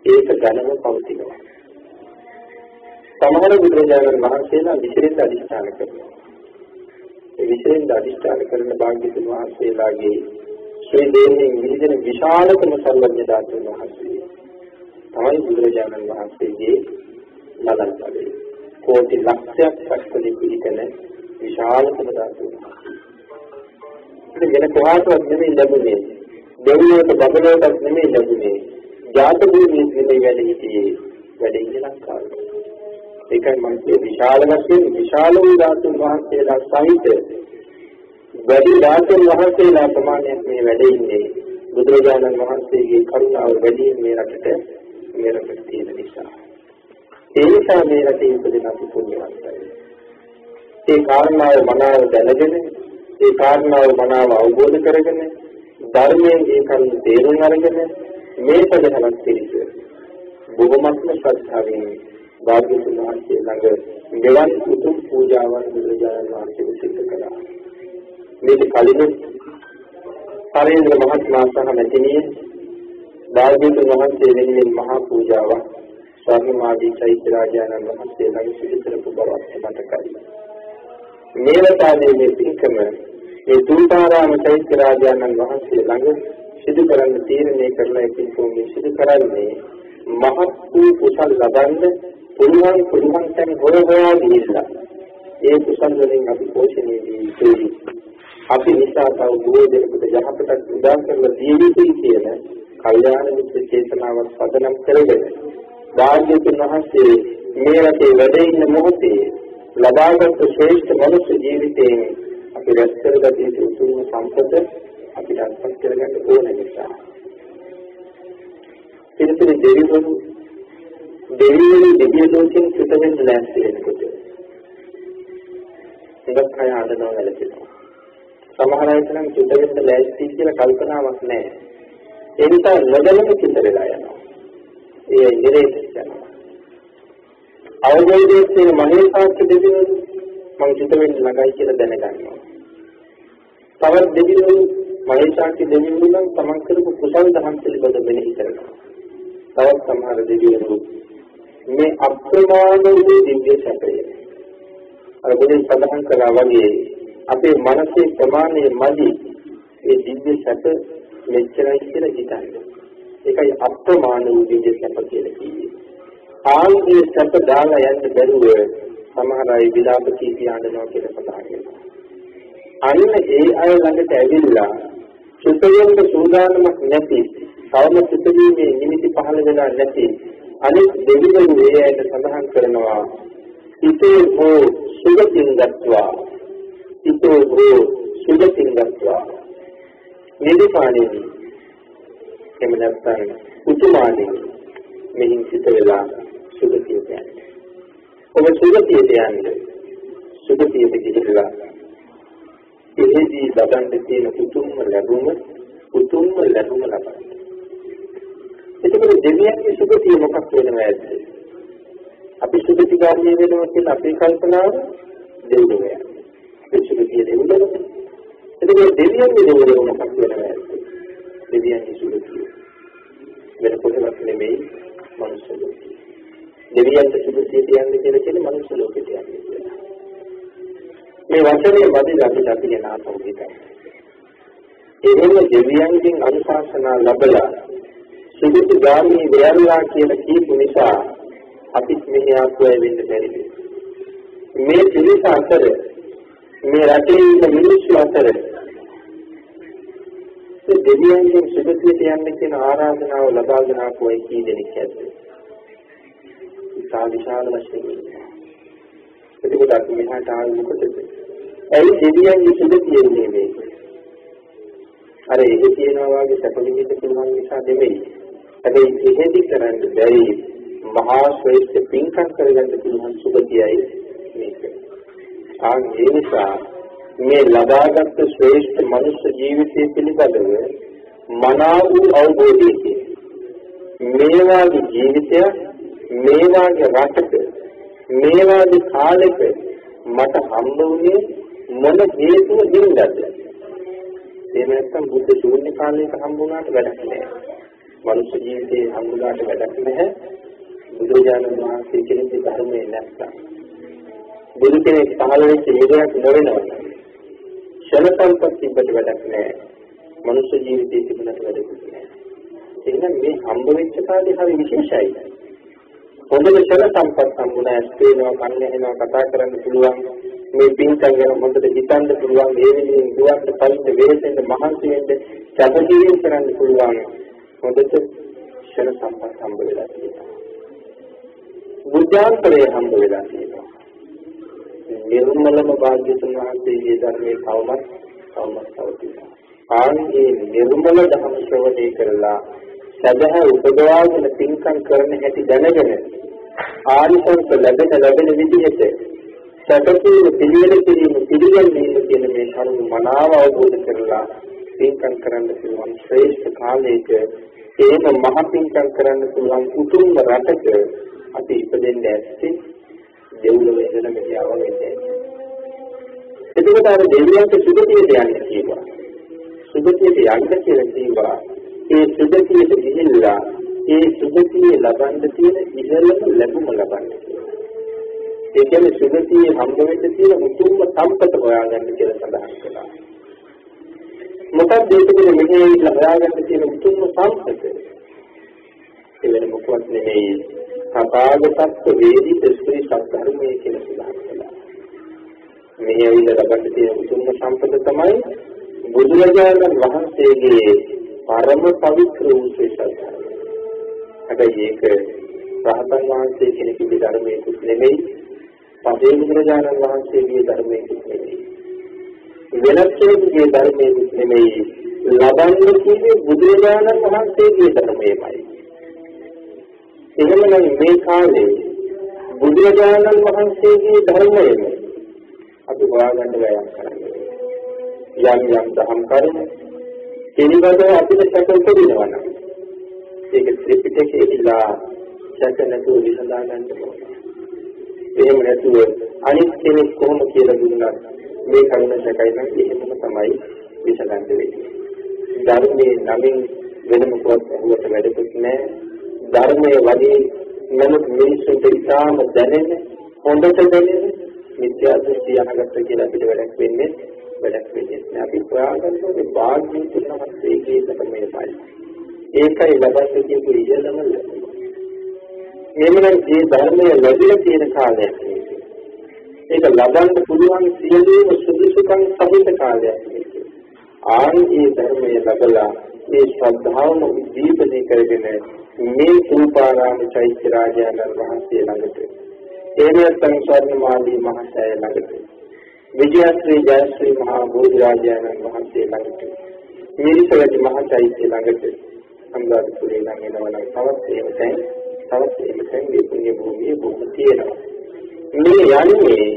ඒක ගැනම පවතිනවා. සමහර බුදුරජාණන් වහන්සේලා විසිරින් අදිෂ්ඨාන කරනවා. ඒ විසිරින් අදිෂ්ඨාන කරන භාග්‍යතුන් වහන්සේලාගේ ශ්‍රී දේවයෙන් විහිදෙන විශාලතම සර්වඥ ධාතුන් වහන්සේ තමයි බුදුරජාණන් වහන්සේගේ ලලන් පදේ. කෝටි ලක්ෂයක් සක්වලි පිළිකන විශාලතම ධාතුන් වහන්සේ. වෙන කොහාටවත් නෙමෙයි ලැබුණේ. දෙවියන්ට බබලෝටත් නෙමෙයි ලැබුණේ. ජාත භූමියේ නෙමෙයි වැඩ සිටියේ. වැඩ ඉන්න ලංකාවේ. ඒකයි මම කියේ විශාල වශයෙන් විශාල වූ ධාතුන් වහන්සේලා සහිත වැඩි ධාතුන් වහන්සේලා ප්‍රමාණයක් මේ වැඩේ ඉන්නේ. බුදුරජාණන් වහන්සේගේ කරුණාව වැඩි මේ රටට මේ රටට තියෙන නිසා. ඒ නිසා මේ රටේ ඉපදෙන අපි පුණ්‍යවන්තයි. ඒ කාරණාව මනාව දැනගෙන ඒ කාරණාව මනාව අවබෝධ කරගෙන ධර්මයෙන් ඒ කරුණ තේරුම් අරගෙන මේ පදහලක් පිළිස බොහොමත්ම ශ්‍රද්ධාවෙන් භාග්‍යතුන් වහන්සේ ළඟ මෙවන් උතුම් පූජාවන් බුදුරජාණන් වහන්සේ සිද්ධ කළා. මේක කලින් පරේන්ද්‍ර මහත්මයා සහ නැතිනිය භාග්‍යතුන් වහන්සේ වෙනුවෙන් මහා පූජාවක් ස්වාමීමාදී චෛත්‍ය රාජානන් වහන්සේ ළඟ සිදු කරපු බවක් මතකයි. මේ වතාවේ මේ පින්කම මේ තුන්තරාම චෛත්‍ය රාජානන් වහන්සේ ළඟ සිදු කරන්න තීරණය කරලා පින්කම සිදු කරන්නේ මහත් වූ කුසල් ලබන්නේ පුළුවන් පුළුවන් තැන් හොය හොයා ගිහිල්ලා ඒ කුසල් වලින් අපි පෝෂණය දී යුතුයි. අපි නිසා තව බොහෝ දෙනෙකුට යහපතක් උදා කරලා දිය යුතුයි කියන කල්යාණ මිත්‍ර චේතනාවක් පදනම් කරගෙන භාග්‍යතුන් වහන්සේ මේ රටේ වැඩ ඉන්න මොහොතේ ලබාගත් ශ්‍රේෂ්ඨ මනුෂ්‍ය ජීවිතයෙන් අපි රැස් කරගත යුතු උතුම් සම්පත අපිට අත්පත් කරගන්න ඕන නිසා. ඉතින් දෙවිවරු දෙවියන් දිව්‍ය ලෝකෙන් පිට වෙන්න ලෑස්ති වෙනකොට ඒකත් කය ආදනවා වැළපෙනවා. සමහර අය නම් පිට වෙන්න ලෑස්ති කියලා කල්පනාවක් නැහැ. ඒ නිසා නොදැනෙන පිට වෙලා යනවා. ඒ ඉරේට යනවා. අවබෝධයේ තියෙන මහේසාක්ෂ දෙවියන් මම පිට වෙන්න ළඟයි කියලා දැනගන්නවා. තවත් දෙවියන් මහේසාක්ෂ දෙවියන් නම් තමන් කරපු කුසල් දහම් පිළිබඳව මෙනෙහි කරනවා. තවත් සමහර දෙවියන් මේ අප්‍රමාණ වූ දිව්‍ය සැපය. අර බුදුන් සඳහන් කළා වගේ අපේ මනසේ ප්‍රමාණය මදි ඒ දිව්‍ය සැප මෙච්චරයි කියලා හිතන්නේ. ඒකයි අප්‍රමාණ වූ දිව්‍ය සැප කියලා කියන්නේ. ආන්ගේ සැප දාලා යන්න බැරුව සමහර අය විලාප කී කියනවා කියලා සඳහන් වෙනවා. අන්න ඒ අය ළඟට ඇවිල්ලා සුතයෙන්ද සූදානමක් නැති තවම සුතීමේ නිමිති පහළ වෙලා නැති අනෙක් දෙවිවරු ඒ අයට සඳහන් කරනවා ඉතේ හෝ සුගතින් දත්වා ඉතේ හෝ සුගතින් දත්වා නිදිපාණේදී එහෙම නැත්නම් උතුමානේ මෙහින් සිට වෙලා සුගතියට යන්නේ. ඔබ සුගතියට යන්නේ සුගතියට ගිහිල්ලා එහිදී ලබන්න තියෙන උතුම්ම ලැබුම උතුම්ම ලැබුම ලබන්න. එතකොට දෙවියන්ගේ සුගතිය මොකක් වෙනවද? අපි සුගතිගාමී වෙනවා කියන අපේ කල්පනාව දෙවියෝ. ඒ සුගතිය දෙවියෝ. එතකොට දෙවියන්ගේ දෙවියෝ මොකක් වෙනවද? දෙවියන්ගේ සුගතිය. වෙන කොහෙවත් නෙමෙයි මනුෂ්‍ය ලෝකේ. දෙවියන්ට සුගතිය කියන්නේ කියලා කියන්නේ මනුෂ්‍ය ලෝකෙට යන්නේ කියලා. මේ වචනේ බදිලා අපිට අපි ගැන ආසෝදිතයි. එහෙම දෙවියන්ගෙන් අනුශාසනා ලැබලා සුදුසු ගාමී වෙයල්ලා කියලා කියපු නිසා අපිත් මෙහි ආත්මය වෙන්න බැරිද? මේ පිළිස අතර මේ රටේ ඉන්න මිනිස්සු අතර දෙවියන්ගෙන් සුදුසියට යන්න කියන ආරාධනාව ලබාගෙන ආපුවයි කී දෙනෙක් ඇද්ද? ඉතා විශාල වශයෙන්. එතකොට අපි මෙහාට ආවේ මොකටද? ඇයි දෙවියන්ගේ සුදුසිය ඉන්නේ මේක? අර එහෙ තියෙනවා වගේ සැපලිමිට පුළුවන් නිසා නෙමෙයි. හැබැයි එහෙදි කරන්න බැරි මහා ශ්‍රේෂ්ඨ පින්කම් කරගන්න පුළුවන් සුගතියයි මේක. ආන් ඒ නිසා මේ ලබාගත් ශ්‍රේෂ්ඨ මනුෂ්‍ය ජීවිතය පිළිබඳව මනාව වූ අවබෝධයකින් මේ වාගේ ජීවිතය මේ වාගේ රටක මේ වාගේ කාලෙක මට හම්බ වුණේ මොන හේතුව හින්දාද? එහෙම නැත්නම් බුද්ධ ශූන්‍ය කාලයක හම්බ වුණාට වැඩක් නැහැ. මනුෂ්‍ය ජීවිතේ හම්බුනාට වැඩක් නැහැ. බුදුරජාණන් වහන්සේ කෙනෙක් ධර්මයේ නැත්තම්. බුදු කෙනෙක් පහළ වෙච්ච යුගයක් නොවෙනවා. ක්ෂණ සම්පත්තියට වැඩක් නැහැ. මනුෂ්‍ය ජීවිතයේ තිබුණට වැඩක් නැහැ. එහෙනම් මේ හම්බ වෙච්ච කාලේ හරි විශේෂයි. හොඳට ක්ෂණ සම්පත් හම්බුණා, ස්ත්‍රීනව කන්න ඇහෙනවා කතා කරන්න පුළුවන්. මේ පින්කම් ගැන හොඳට හිතන්න පුළුවන්. ඒ වෙනුවෙන් දුවන්න පරිද්ද වේසෙන්න මහන්සි වෙන්න කැපකිරීම කරන්න පුළුවන්. හොඳට ක්ෂණ සම්පත් හම්බ වෙලා තියෙනවා. බුද්ධාන්තරය හම්බ වෙලා තියෙනවා. නිර්මලම භාග්‍යතුන් වහන්සේගේ ධර්මයේ කවමත් කවමත් පවතිනවා. ආන්ගේ නිර්මල ධර්ම ශ්‍රවණය කරලා සදහ උපදවාගෙන පින්කම් කරන හැටි දැනගෙන ආනිසංස ලැබෙන ලැබෙන විදිහට සැකසීම පිළිවෙල කිරීම පිළිගැනීම කියන මේ කරුණු මනාව අවබෝධ කරලා පින්කම් කරන්න පුළුවන් ශ්‍රේෂ්ඨ කාලයක එහෙම මහ පින්කම් කරන්න පුළුවන් උතුම් රටක අපි ඉපදෙන්න ඇත්තේ දෙව්ලොව ඉඳලා මෙතියව වෙන්නේ. එතකොට අර දෙවියන්ට සුගතියට යන්න කියනවා. සුගතියට යන්න කියලා කියවා ඒ සුගතියට ගිහිල්ලා ඒ සුගතිය ලබන්න තියෙන ඉහළම ලැබුම ලබන්න ඒ කියන්නේ සුගතිය හම්බ වෙන්න තියෙන උතුම්ම සම්පත හොයාගන්න කියලා සඳහන් කළා. මොකක්ද ඒකේ මෙහෙ හොයාගන්න තියෙන උතුම්ම සම්පත? ඒ වෙන මොකවත් නෙමෙයි තථාගතත්ව වේදිත ශ්‍රී සත්‍යධර්මයේ කියලා සඳහන් කළා. මේ ඇවිල්ලා ලබන්න තියෙන උතුම්ම සම්පත තමයි බුදුරජාණන් වහන්සේගේ පරම පවිත්‍ර වූ ශ්‍රී සත්‍යධර්මය. හැබැයි ඒක රහතන් වහන්සේ කෙනෙකුගේ ධර්මයකුත් නෙමෙයි, පදේ බුදුරජාණන් වහන්සේගේ ධර්මයකුත් නෙමෙයි. වෙනත් කෙනෙකුගේ ධර්මයකුත් නෙමෙයි, ලබන්න කිව්වේ බුදුරජාණන් වහන්සේගේ ධර්මයමයි. එහෙමනම් මේ කාලේ බුදුරජාණන් වහන්සේගේ ධර්මයෙන් අපි හොයාගන්න වෑයම් කරන්නේ. යම් යම් දහම් කරුණු පිළිබඳව අපිට සැක උපදිනවා නම් ඒක ත්‍රිපිටකයේ ඉලා සැක නැතුව විසඳා ගන්න ඕනේ. එහෙම නැතුව අනිත් කෙනෙක් කොහොම කියලා දුන්නත් මේ කරුණ සැකයි නම් එහෙමම තමයි විසඳන්න වෙන්නේ. ධර්මයේ නමින් වෙනම කොහොමද වැඩකුත් නැහැ. ධර්මයේ වගේ නමුත් මිනිස්සුන්ට ඉතාම දැනෙන හොඳට දැනෙන මිත්‍යා දෘෂ්ටි අහගත්ත කියලා අපිට වැඩක් වෙන්නේ වැඩක් වෙන්නේ නැහැ. අපි හොයාගන්න ඕනේ භාග්‍යයෙන් තුනමස්සේගේ ධර්මයමයි. ඒකයි ලබන්න කියපු ඉහළම ලැබුම. එමනම් මේ ධර්මය ලැබිලා තියෙන කාලයක් ඒක ලබන්න පුළුවන් සියලුම සුදුසුකම් සහිත කාලයක් මේක. ආන්ගේ ධර්මයේ ලබලා මේ ශ්‍රද්ධාවම උද්දීපනය කරගෙන මේ සූපාරාම චෛත්‍ය රාජානන් වහන්සේ ළඟට. ඒනත්තන් ස්වර්ණමාලී මහසෑය ළඟට. විජයශ්‍රී ජයශ්‍රී මහා බෝධිරාජානන් වහන්සේ ළඟට. මිරිසවැටි මහා චෛත්‍ය ළඟට. අනුරාධපුරේ නම් එනවනම් තවත් එහෙම තැන් තවත් එහෙම තැන් මේ පුණ්‍ය භූමියේ බොහෝ තියෙනවා. මේ යන්නේ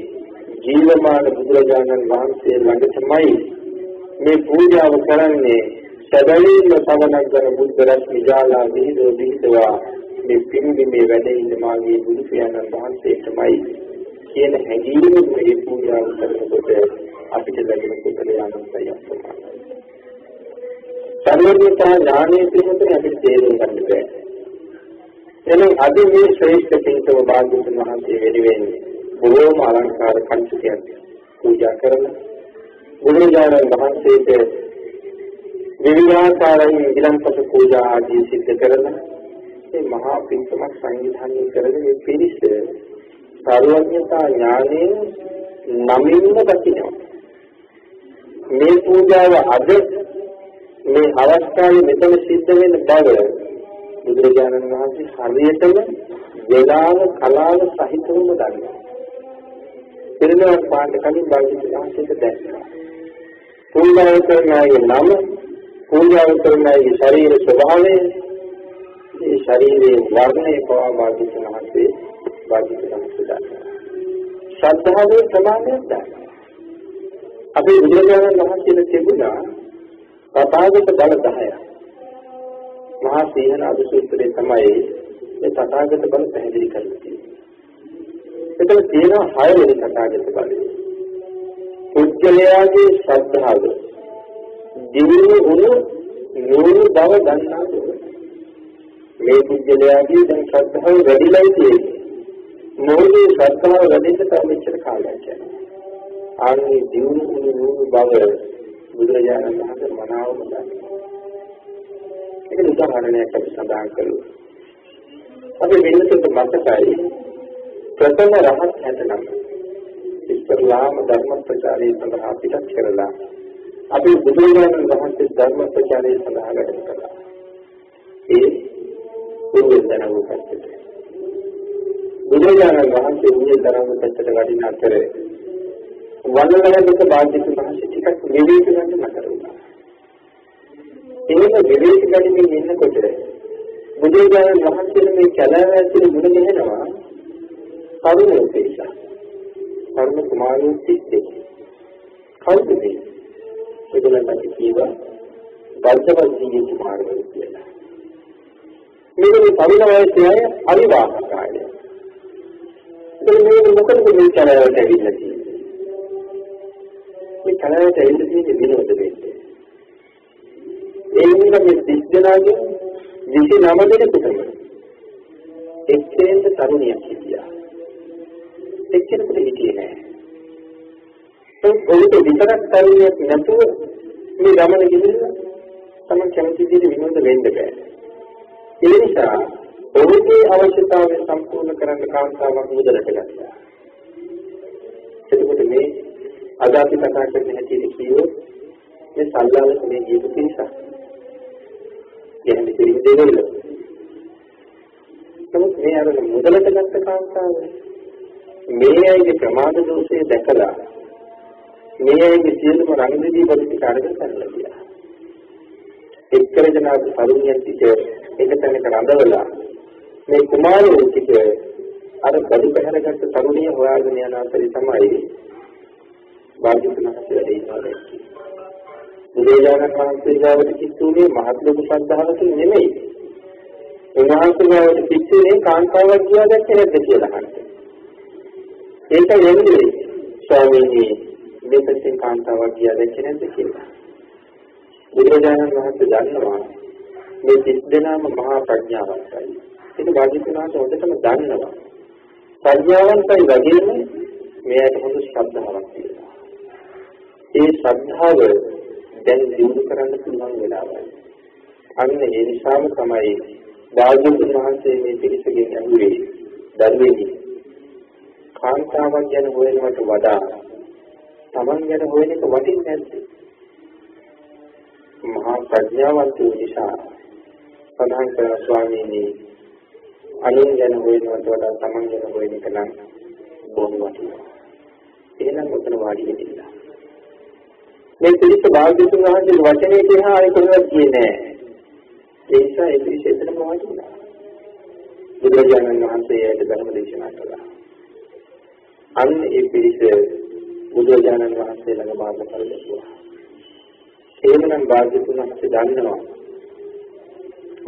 ජීවමාන බුදුරජාණන් වහන්සේ ළඟටමයි. මේ පූජාව කරන්නේ සැබවින්ම සමනක් කරන බුද්ධ රශ්මි ජාලා විහිදෝ විහිදවා මේ පින්දි මේ වැඩ ඉන්න මාගේ බුදු පියාණන් වහන්සේටමයි කියන හැඟීම මේ පූජාව කරනකොට අපිට ලැබෙන කුසල යාමන්තය අප්‍රමාණයි. සර්වඥතා ඥානයේ පිටුතේ අපිට තේරුම් ගන්න බෑ. එනම් අද මේ ශ්‍රේෂ්ඨ පින්කම භාග්‍යවතුන් වහන්සේ වෙනුවෙන් බොහෝම අලංකාර පංචකයන් පූජා කරලා බුදුරජාණන් වහන්සේට විවිධාකාරයෙන් ඉලම්පත පූජා ආදී සිද්ධ කරලා මේ මහා පින්කමක් සංවිධානය කරගෙන මේ පිරිස සර්වඥතා ඥානයෙන් නමින්ම දකිනවා මේ පූජාව අද මේ අවස්ථාවේ මෙතන සිද්ධ වෙන බව බුදුරජාණන් වහන්සේ හරියටම වේලාව කලාව සහිතවම දන්නවා. පිරිනමන පාන්න කලින් භාග්‍යවතුන් වහන්සේට දැක්කා. පූජාව කරන අයගේ නම, පූජාව කරන අයගේ ශරීර ස්වභාවය, මේ ශරීරයේ වර්ණය පවා භාග්‍යවතුන් වහන්සේ භාග්‍යවතුන් වහන්සේ දන්නවා. ශ්‍රද්ධාවේ ප්‍රමාණයක් දන්නවා. අපේ බුදුරජාණන් වහන්සේට තිබුණා තථාගත බල 10ක්. මහා සීහනාද සූත්‍රයේ තමයි මේ තථාගත බල පැහැදිලි කරලා තියෙන්නේ. එතන තියෙනවා හය වෙනි තථාගත බලය. පුද්ගලයාගේ ශ්‍රද්ධාව දිනු වුණු නూరు බව දන්නා මේ පුද්ගලයාගේ දැන් ශ්‍රද්ධාව වැඩිලයි තියෙන්නේ. මොහොතේ ශ්‍රද්ධාව වැඩිෙන්න තව මෙච්චර කාලයක් යනවා. ආන්නේ දිනු වුණු නూరు බව බුදුරජාණන් වහන්සේ මනාවම දන්නවා. ඒක උදාහරණයක් අපි සඳහන් කළා. අපි වෙනසට මතකයි ප්‍රථම රහත් හැටනම් ඉස්ලාම ධර්ම ප්‍රචාරය සඳහා පිටත් කරලා අපි බුදුරජාණන් වහන්සේ ධර්ම ප්‍රචාරය සඳහා වැඩම කළා. ඒ බුදුදහම පැත්තට. බුදුරජාණන් වහන්සේ බුදුදහම පැත්තට වඩින අතර වනලයක භාග්‍යතුන් වහන්සේ ටිකක් නිවේද ගන්න නතර වුණා. එහෙම විවේක ගනිමින් ඉන්නකොට බුදුරජාණන් වහන්සේ මේ කලාව ඇතුලේ මුණ ගැහෙනවා කරුණ උපේක්ෂා. කරුණ කුමාරයෝ සිත්තේ. කවුද මේ? ඒගොල්ලන්ට කියවා වර්ධවන්තිගේ කුමාරයෝ කියලා. මේක මේ තරුණ වයසේ අය අවිවාහකාරය. ඒක මේ මොකද මේ කලාවට ඇවිල්ලා තියෙන්නේ? මේ කලාවට ඇවිල්ලා තියෙන්නේ විනෝද වෙන්නේ. ඒ නිසා මේ සිද්ධාගේ 29 දෙනෙකුටම එක්කෙනෙක් තරුණියක් හිටියා. එක්කෙනෙකුට හිටියේ නෑ. ඒ ඔළුට විතරක් තරුණියක් නැතුව මේ ගමන ගිහිල්ලා තමයි කැමති විදිහට විනෝද වෙන්න බෑ. ඒ නිසා ඔහුගේ අවශ්‍යතාවය සම්පූර්ණ කරන්න කාන්තාවක් මුදලට ගත්තා. එතකොට මේ අද අපි කතා කරන හැටි කියුවොත් මේ සල්ලාලක මේ ජීවිත පිරිසක්. කියන්නේ පිරිස දෙවල. නමුත් මේ අර මුදලට ගත්ත කාන්තාව මේ අයගේ ප්‍රමාද දෝෂය දැකලා මේ අයගේ සියලුම රංගදී පොලිසිය අරගෙන කරලා ගියා. එක්කරගෙන ආපු තරුණියන් ටික එක තැනක රඳවලා මේ කුමාරයෝ ටික අර බඩු පැහැරගත්ත තරුණිය හොයාගෙන යන අතරේ තමයි භාග්‍යවතුන් වහන්සේ ඉන්නවා බුදුරජාණන් වහන්සේ ගාවට කිච්චුනේ මහත් ලොකු ශ්‍රද්ධාවකින් නෙමෙයි. උන්වහන්සේ ගාවට කිච්චුනේ කාන්තාවක් කියලා දැක්කේ නැද්ද කියලා අහන්නේ. ඒක යෙන්නේ ස්වාමීනි මේකෙන් කාන්තාවක් කියලා දැක්කේ නැද්ද කියලා. බුදුරජාණන් වහන්සේ දන්නවා මේ සිත් දෙනාම මහා ප්‍රඥාවන්තයි. ඒක භාග්‍යවතුන් වහන්සේ හොඳටම දන්නවා. ප්‍රඥාවන්තයි වගේම මෙයාට හොඳ ශ්‍රද්ධාවක් තියෙනවා. ඒ ශ්‍රද්ධාව දැන් දිනු කරන්න පුළුවන් වෙලාවයි. අන්න ඒ නිසාම තමයි භාග්‍යවතුන් වහන්සේ මේ පිළිසකින් ඇහුවේ දරුවේනි කාන්තාවක් ගැන හොයනවට වඩා තමන් ගැන හොයන එක වටින්නේ නැද්ද? මහා ප්‍රඥාවන්ත නිසා සඳහන් කරන ස්වාමීනි අනුන් ගැන හොයනවට වඩා තමන් ගැන හොයන එක නම් බොහොම වටිනවා. එහෙනම් ඔතන වාඩි වෙන්න. මේ පිළිස භාග්‍යතුන් වහන්සේ වචනේ කියහා අය කොහෙවත් කියන්නේ නැහැ. ඒ නිසා ඒ පිළිස එතනම වාඩි වුණා. බුදුරජාණන් වහන්සේට ධර්ම දේශනා කළා. අන්න ඒ පිළිස බුදුරජාණන් වහන්සේ ළඟ මාර්ගඵල ලැබුවා. එහෙමනම් භාග්‍යතුන් වහන්සේ දන්නවා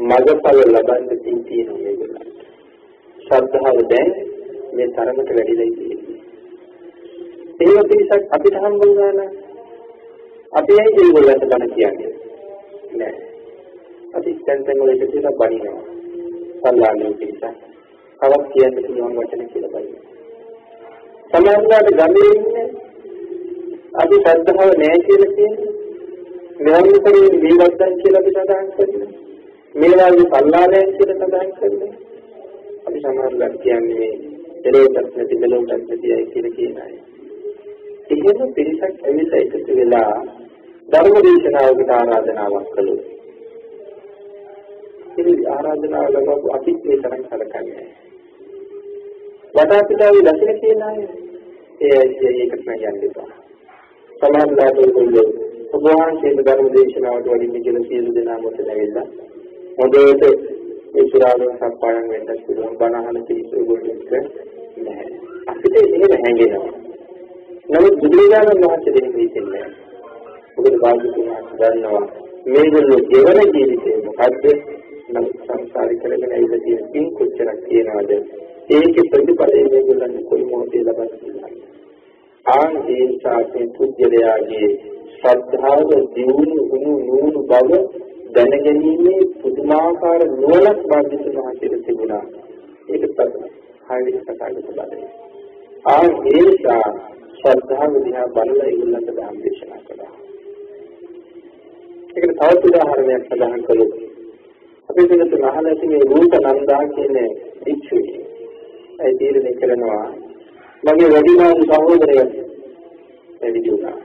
මගඵල ලබන්න තින් තියෙනවා මේගොල්ලන්ට. ශ්‍රද්ධාව දැන් මේ තරමට වැඩිලා ඉන්නේ. ඒව පිළිසක් අපිට හම්බුනා නම් අපි ඇයි ඒගොල්ලන්ට බණ කියන්නේ? නෑ. අපි දැන් දැන් වල ඉඳලා බණිනවා. සල්ලාගේ පිළිසක්. කවක් කියන්න පුළුවන් වචන කියලා බණිනවා. සමහරවිට ගමේ ඉන්නේ අපි ශ්‍රද්ධාව නෑ කියලා කියන්නේ. නිරන්තරයෙන් ජීවත්වන් කියලා අපි සඳහන් කරනවා. මේ වාගේ සල්ලාලයන් කියලා සඳහන් කරනවා. අපි සමහරවිට කියන්නේ එළවටත් නැති මෙලොවටත් නැති අය කියලා කියන අය. එහෙම පිරිසක් ඇවිල්ලා එකතු වෙලා ධර්ම දේශනාවකට ආරාධනාවක් කළොත් ඉතින් ආරාධනාව ලබපු අපි මේ තරම් සැලකන්නේ වටා පිටාවේ දකින්න කියන අය ඒ ඒකට නෑ යන්නේ. සමාජලාට ඒගොල්ලෝ ඔබ වහන්සේ ධර්ම දේශනාවට වඩින්න කියලා සියලු දෙනා මොකද ඇවිල්ලා හොඳට ඒ සුරාවෙන් සම්පායන් වෙන්න පුළුවන් බණ අහන පිළිසු ගොඩක් නැහැ. අපිට එහෙම හැංගෙනවා. නමුත් බුදුරජාණන් වහන්සේ දෙන්නේ හිතන්නේ මොකද භාග්‍යතුන් දන්නවා මේගොල්ලෝ ජීවන ජීවිතේ මොකද්ද? නමුත් සංසාරේ කරගෙන ඉඳ තියෙන පින් කොච්චරක් තියනවද? ඒකේ ප්‍රතිඵලය මේගොල්ලන් කොයි මොහොතේ ලබන්නේ? ආන් ඒ සාපේ පුජ්‍යලයාගේ ශ්‍රද්ධාව දියුණු වුණු නූණු බව දැනගැනීමේ පුදුමාකාර නුවණක් භාග්‍යතුන් වහන්සේට තිබුණා. ඒක තමයි හරියට කතා කරලා ආන් ඒසා ශ්‍රද්ධාව දිහා බලලා ඒගොල්ලන්ට ධර්ම දේශනා කළා. ඒකට තවත් උදාහරණයක් සඳහන් කළොත් අපි වෙනත් අහලා තියෙන රූප නන්දා කියන ඉච්ඡුයි. ඒ තීරණය කරනවා මගේ වැඩිමානු සහෝදරයෙක් එවිදි වුණා.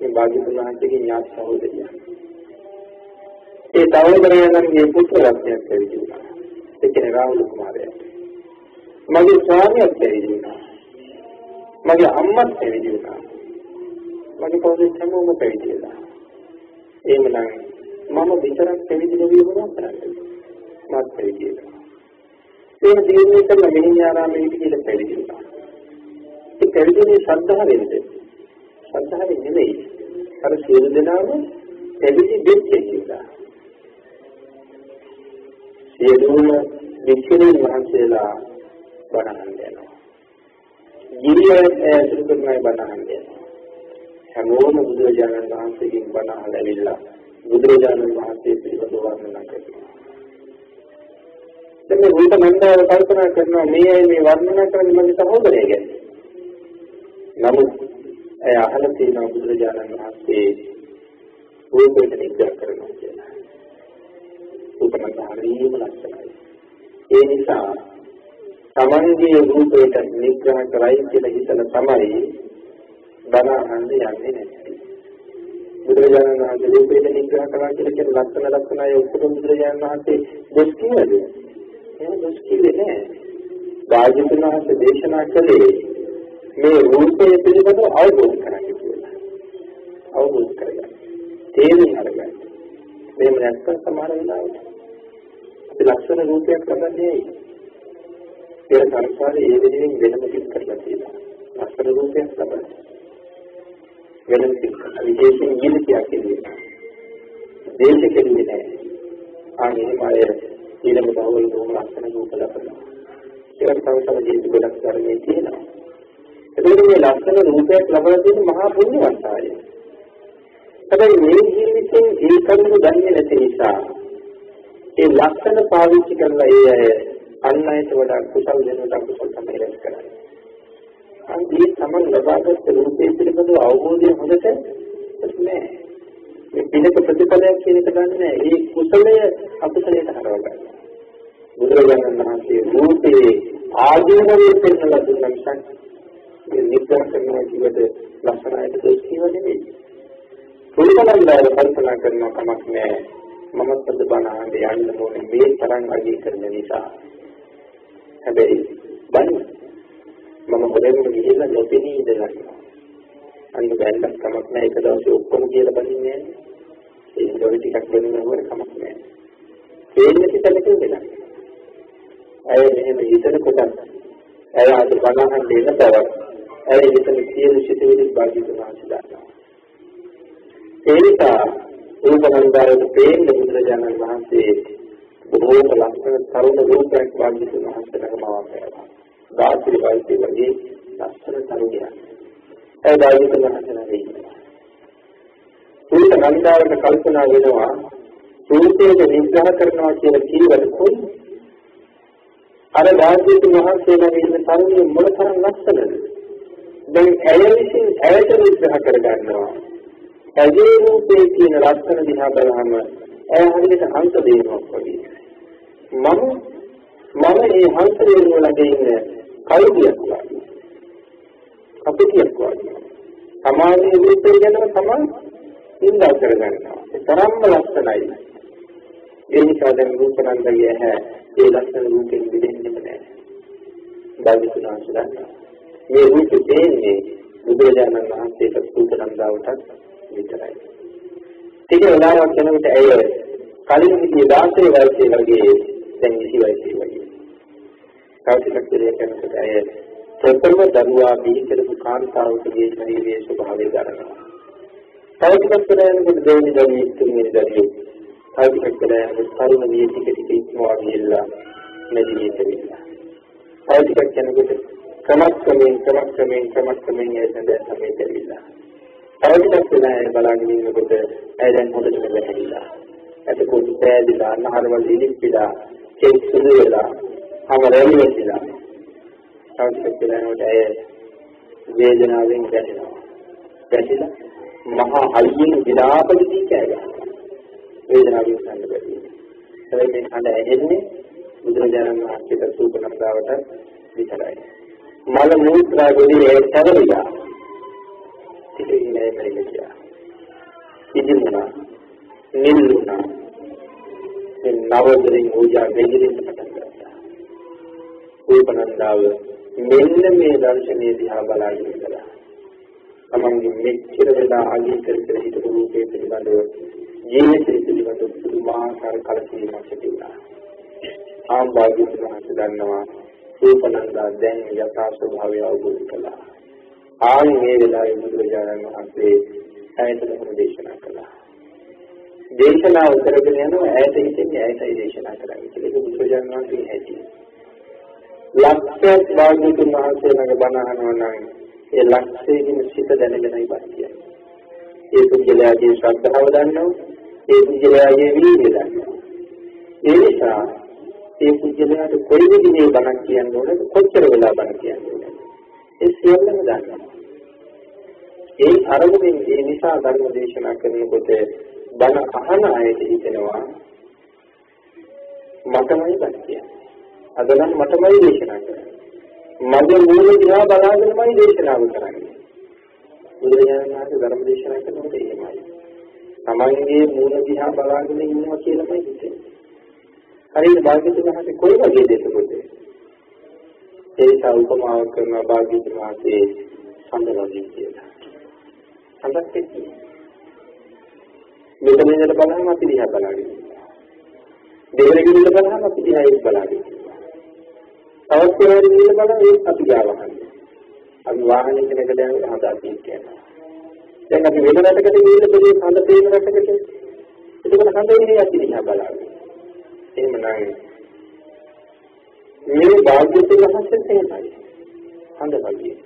මේ භාග්‍යතුන් වහන්සේගේ ඥාති සහෝදරිය. ඒ සහෝදරයාගේ පුත්‍ර රත්නයක් එවිදි වුණා. ඒ කියන්නේ රාහුල කුමාරයා. මගේ ස්වාමියාත් එවිදි වුණා. මගේ අම්මත් පැවිදි වුණා. මගේ පොතේ හැමෝම පැවිදි වෙලා. එහෙමනම් මම විතරක් පැවිදි නොවී මොනවද කරන්නේ? මත් පැවිදි වෙනවා. ඒ දිනේ කරන මෙහිණාරාමයේ කියලා පැවිදි වුණා. ඒ පැවිදිනේ ශ්‍රද්ධාවෙන්ද? ශ්‍රද්ධාවෙන් නෙමෙයි. අර සියලු දෙනාම පැවිදි වෙච්ච කියලා. සියලුම වික්ෂුණීන් වහන්සේලා බණහන් දෙනවා. ගිරියෙන් ඇසුරු කරන අය බණ අහන්නේ. හැමෝම බුදුරජාණන් වහන්සේගෙන් බණ අහලා ඇවිල්ලා බුදුරජාණන් වහන්සේ පිළිබඳව වර්ණනා කරනවා. දැන් මේ රූප නන්දාව කල්පනා කරනවා මේ අය මේ වර්ණනා කරන්නේ මගේ සහෝදරය ගැන. නමුත් ඇය අහලා තියෙනවා බුදුරජාණන් වහන්සේ රූපයට නිග්‍රහ කරනවා කියලා. රූප නන්දාව හරියම ලස්සනයි. ඒ නිසා තමන්ගේ රූපයට නිග්‍රහ කරයි කියලා හිතන තමයි බණ අහන්න යන්නේ නැති. බුදුරජාණන් වහන්සේ රූපයට නිග්‍රහ කරනවා කියලා කියන ලක්ෂණ ලක්ෂණ අය ඔක්කොම බුදුරජාණන් වහන්සේ දොස් කියනද? එහෙම දොස් කිව්වේ නෑ. භාග්‍යවතුන් වහන්සේ දේශනා කළේ මේ රූපය පිළිබඳව අවබෝධ කරගන්න කියලා. අවබෝධ කරගන්න. තේරුම් අරගන්න. මේව නැත්තම් සමහර වෙලාවට අපි ලක්ෂණ රූපයක් ලබන්නේ පෙර සංස්කාරයේ ඒ වෙනුවෙන් වෙනම කිත් කරලා තියෙනවා. අස්තර රූපයක් ලබන. වෙනම කිත් විශේෂයෙන් ජීවිතයක් කියන්නේ. දේශ කෙරෙන්නේ නැහැ. ආනේ මාය ඊළඟ බවල් බොහොම ලස්සන රූප ලබනවා. ඒක තව තව ජීවිත ගොඩක් ධර්මයේ තියෙනවා. එතකොට මේ ලස්සන රූපයක් ලබලා තියෙන මහා පුණ්‍යවන්තය. හැබැයි මේ ජීවිතෙන් ඒ කරුණු දන්නේ නැති නිසා ඒ ලක්ෂණ පාවිච්චි කරලා ඒ අය අන් අයට වඩා කුසල් වෙනට අකුසල් තමයි රැස් කරන්නේ. අන්තිම සමන් ලබාගත් රූපේ පිළිබඳව අවබෝධය හොඳට නැහැ. මේ පිනක ප්‍රතිඵලයක් කියන එක දන්නේ නැහැ. ඒ කුසලය අකුසලයට හරව ගන්නවා. බුදුරජාණන් වහන්සේ රූපේ ආධුනිකව පෙන්වලා දුන්න නිසා මේ විග්‍රහ කරනවා කියවට ලස්සනයිට දොස් කියව නෙවෙයි. පුරුතනන්දාල කල්පනා කරන කමක් නෑ. මම සද බණ අහන්න යන්න ඕනේ මේ තරම් අගය කරන නිසා. හැබැයි බණ මම හොරෙන් ගිහිල්ලා නොපෙනී ඉඳලා අන්න බැලක් කමක් නෑ එක දවසේ ඔක්කොම කියලා බඳින්නේ නෑ. ඒ දොර ටිකක් වෙනවම කමක් නෑ. ඒ නැති තැනක වෙලා. අය මෙහෙම හිතන කොට ඇය අද බණහන් දෙන බව ඇය හිතන සියලු සිතුවිලි භාග්‍යතුන් වහන්සේ දන්නවා. ඒ නිසා රූපනන්දාරට පේන්න බුදුරජාණන් වහන්සේ බොහෝම ලස්සන තරුණ රූපයක් භාග්‍යතුන් වහන්සේ ළඟම ආවා ගාත්‍රි වයසේ වගේ ලස්සන තරුණියක්. ඇය භාග්‍යතුන් වහන්සේ ළඟ ඉන්නවා රූපනන්දාරට කල්පනා වෙනවා රූපයේ විග්‍රහ කරනවා කියලා කීවද කොයි අර භාග්‍යවතුන් වහන්සේලා ඉන්න තරුණිය මොනතරම් ලස්සනද? දැන් ඇය විසින් ඇයට විග්‍රහ කරගන්නවා. ඇගේ රූපේ කියන ලස්සන දිහා බලහම ඇය හරියට හංස දෙනවා වගේ. මම මම මේ හංස දෙනුව ළඟ ඉන්න කවුදියක් වගේ? අපිටියක් වගේ. සමාජයේ රූපේ ගැනම තමයි ඉඳා කරගන්නවා. ඒ තරම්ම ලස්සනයි. ඒ නිසා දැන් රූපනන්දගේ ඇහැ ඒ ලස්සන රූපෙන් මිදෙන්නෙම නැහැ. භාග්‍යතුන් වහන්සේ මේ රූපේ තේන්නේ බුදුරජාණන් වහන්සේට සූතනන්දාවටත් විතරයි. ටික වෙලාවක් යනකොට ඇය කලින් හිටියේ 16 වයසේ වගේ දැන් 20 වයසේ වගේ. කවුරුත් කියලා කරනකොට ඇය ප්‍රථම දරුවා බිහි කරපු කාන්තාවකගේ ශරීරයේ ස්වභාවය ගන්නවා. තව ටිකක් වෙනකොට දෙවෙනි දරුවේ තුන්වෙනි දරුවේ ආධික කළා තරුණ විය ටික ටික ඉක්මවා ගිහිල්ලා නැදිලියට විලා. ආධික කෙනෙකුට ක්‍රමක්‍රමයෙන් ක්‍රමක්‍රමයෙන් ක්‍රමක්‍රමයෙන් ඇසඳ සමේ දෙවිලා. ආධික කළා බලන්න ඉන්නකොට ඇය දැන් හොඳට වැහැදිලා. එතකොට පෑදිලා නහරවල ඉලිප්පිලා කෙස් සුදු වෙලා අමරෙලි වෙලා. ආධික කළාට ඇය වේදනාවෙන් ගැටෙනවා. ගැටිලා මහා අයියෙන් විලාපදී කෑගහනවා. වේදනාවෙන් ගන්න බැහැ. හැබැයි මේ හඬ ඇහෙන්නේ බුදුරජාණන් වහන්සේට සූපනම්දාවට විතරයි. මල මූත්‍රා ගොඩේ ඇතරවිලා. ඉතින් නෑ මේක. ඉදිමුණා. නිල්ුණා. මේ නවදරින් පූජා දෙගිරින් පටන් ගත්තා. සූපනම්දාව මෙන්න මේ දර්ශනීය දිහා බලාගෙන ඉඳලා තමන්ගේ මෙච්චර වෙලා අගය කර කර හිටපු රූපේ පිළිබඳව ජීවිතය පිළිබඳව පුදුමාකාර කලකිරීමක් ඇති වුණා. ආම්බාගිත මහත් දන්නවා රූපනන්දා දැන් යථා ස්වභාවය අවබෝධ කළා. ආන් මේ වෙලාවේ බුදුරජාණන් වහන්සේ ඇයට දේශනා කළා. දේශනාව කරගෙන යනවා ඇයට හිතෙන්නේ ඇයටයි දේශනා කරන්නේ කියලා. ඒක බුදුරජාණන් වහන්සේ හැටි. ලක්ෂයක් භාග්‍යතුන් වහන්සේ ළඟ බණ අහනවා නම් ඒ ලක්ෂයෙන් සිත දැනගෙනයි බණ කියන්නේ. ඒ පුද්ගලයාගේ ශ්‍රද්ධාව දන්නවා ඒ පුද්ගලයාගේ වීර්යය දන්නවා. ඒ නිසා ඒ පුද්ගලයාට කොයි විදිහේ බණක් කියන්න ඕනද කොච්චර වෙලා බණ කියන්න ඕනද ඒ සියල්ලම දන්නවා. ඒ අරමුණෙන් ඒ නිසා ධර්ම දේශනා කරනකොට බණ අහන අයට හිතෙනවා මටමයි බණ කියන්නේ. අද නම් මටමයි දේශනා කරන්නේ. මගේ මූල දිහා බලාගෙනමයි දේශනාව කරන්නේ. බුදුරජාණන් වහන්සේ ධර්ම දේශනා කරනකොට එහෙමයි. තමන්ගේ මූල දිහා බලාගෙන ඉන්නවා කියලාමයි හිතෙන්නේ. හරියට භාග්‍යතුන් වහන්සේ කොයි වගේ දෙයකද? ඒ සෞපමාව කරන භාග්‍යතුන් වහන්සේ සම්බන්ධයි කියලා. සම්බන්ධයි. මෙතන ඉඳලා බලන්න අපි දිහා බලාගෙන. දෙවෙනි ඉඳලා බලන්න අපි දිහා ඒක බලාගෙන. තවත් කෙනෙක් ඉඳලා බලන්න ඒක අපි ගාවහන්නේ. අපි වාහනේ කෙනෙක්ට දැන් හදා තියෙනවා. දැන් අපි වෙන රටකට ගිහින් පොඩි හඳ තේන රටකට එතකොට හඳ ඉන්නේ අපි දිහා බලන්නේ. එහෙමනම් මේ භාග්‍යතුන් වහන්සේ තමයි. හඳ වගේ.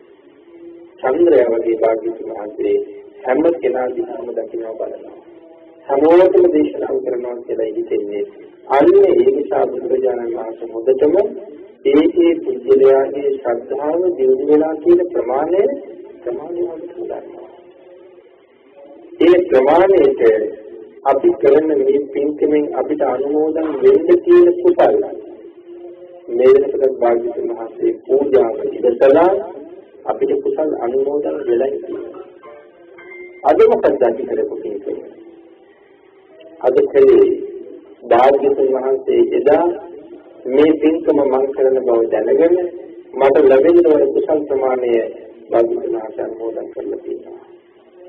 චන්ද්‍රය වගේ භාග්‍යතුන් වහන්සේ හැම කෙනා දිහාම දකින්න බලනවා. හැමෝටම දේශනා කරනවා කියලා හිතෙන්නේ. අන්න ඒ නිසා බුදුරජාණන් වහන්සේ හොඳටම ඒකේ පුද්ගලයාගේ ශ්‍රද්ධාව දියුණු වෙලා කියන ප්‍රමාණය ප්‍රමාණය හොඳට දන්නවා. ඒ ප්‍රමාණයට අපි කරන මේ පින්කමෙන් අපිට අනුමෝදන් වෙන්න තියෙන කුසල මේ වෙනකොට භාග්‍යවතුන් වහන්සේ පූජාව ඉවසලා අපිට කුසල් අනුමෝදන් වෙලා ඉන්නවා. අද මොකක්ද අපි කරපු පින්කම? අද කලේ භාග්‍යවතුන් වහන්සේ එදා මේ පින්කම මං කරන බව දැනගෙන මට ලැබෙන වර කුසල් ප්‍රමාණය භාග්‍යවතුන් වහන්සේ අනුමෝදන් කරලා තියෙනවා.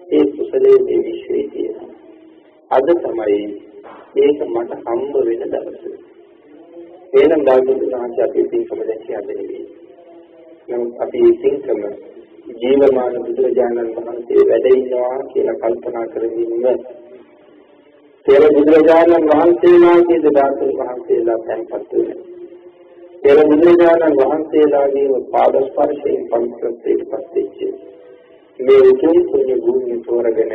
ඒ කුසලයේ මේ විශ්වයේ තියෙනවා. අද තමයි ඒක මට හම්බ වෙන දවස. එනම් භාග්‍යවතුන් වහන්සේ අපේ පින්කම දැන් කියන්නේ නෙවෙයි. නමුත් අපි මේ පින්කම ජීවමාන බුදුරජාණන් වහන්සේ වැඩ ඉන්නවා කියලා කල්පනා කරමින්ම පෙර බුදුරජාණන් වහන්සේලාගේ දදාතුන් වහන්සේලා තැන්පත් වෙනවා. පෙර බුදුරජාණන් වහන්සේලාගේම පාද ස්පර්ශයෙන් පවිත්‍රත්වයට පත් වෙච්ච මේ උතුම් පුණ්‍ය භූමිය තෝරගෙන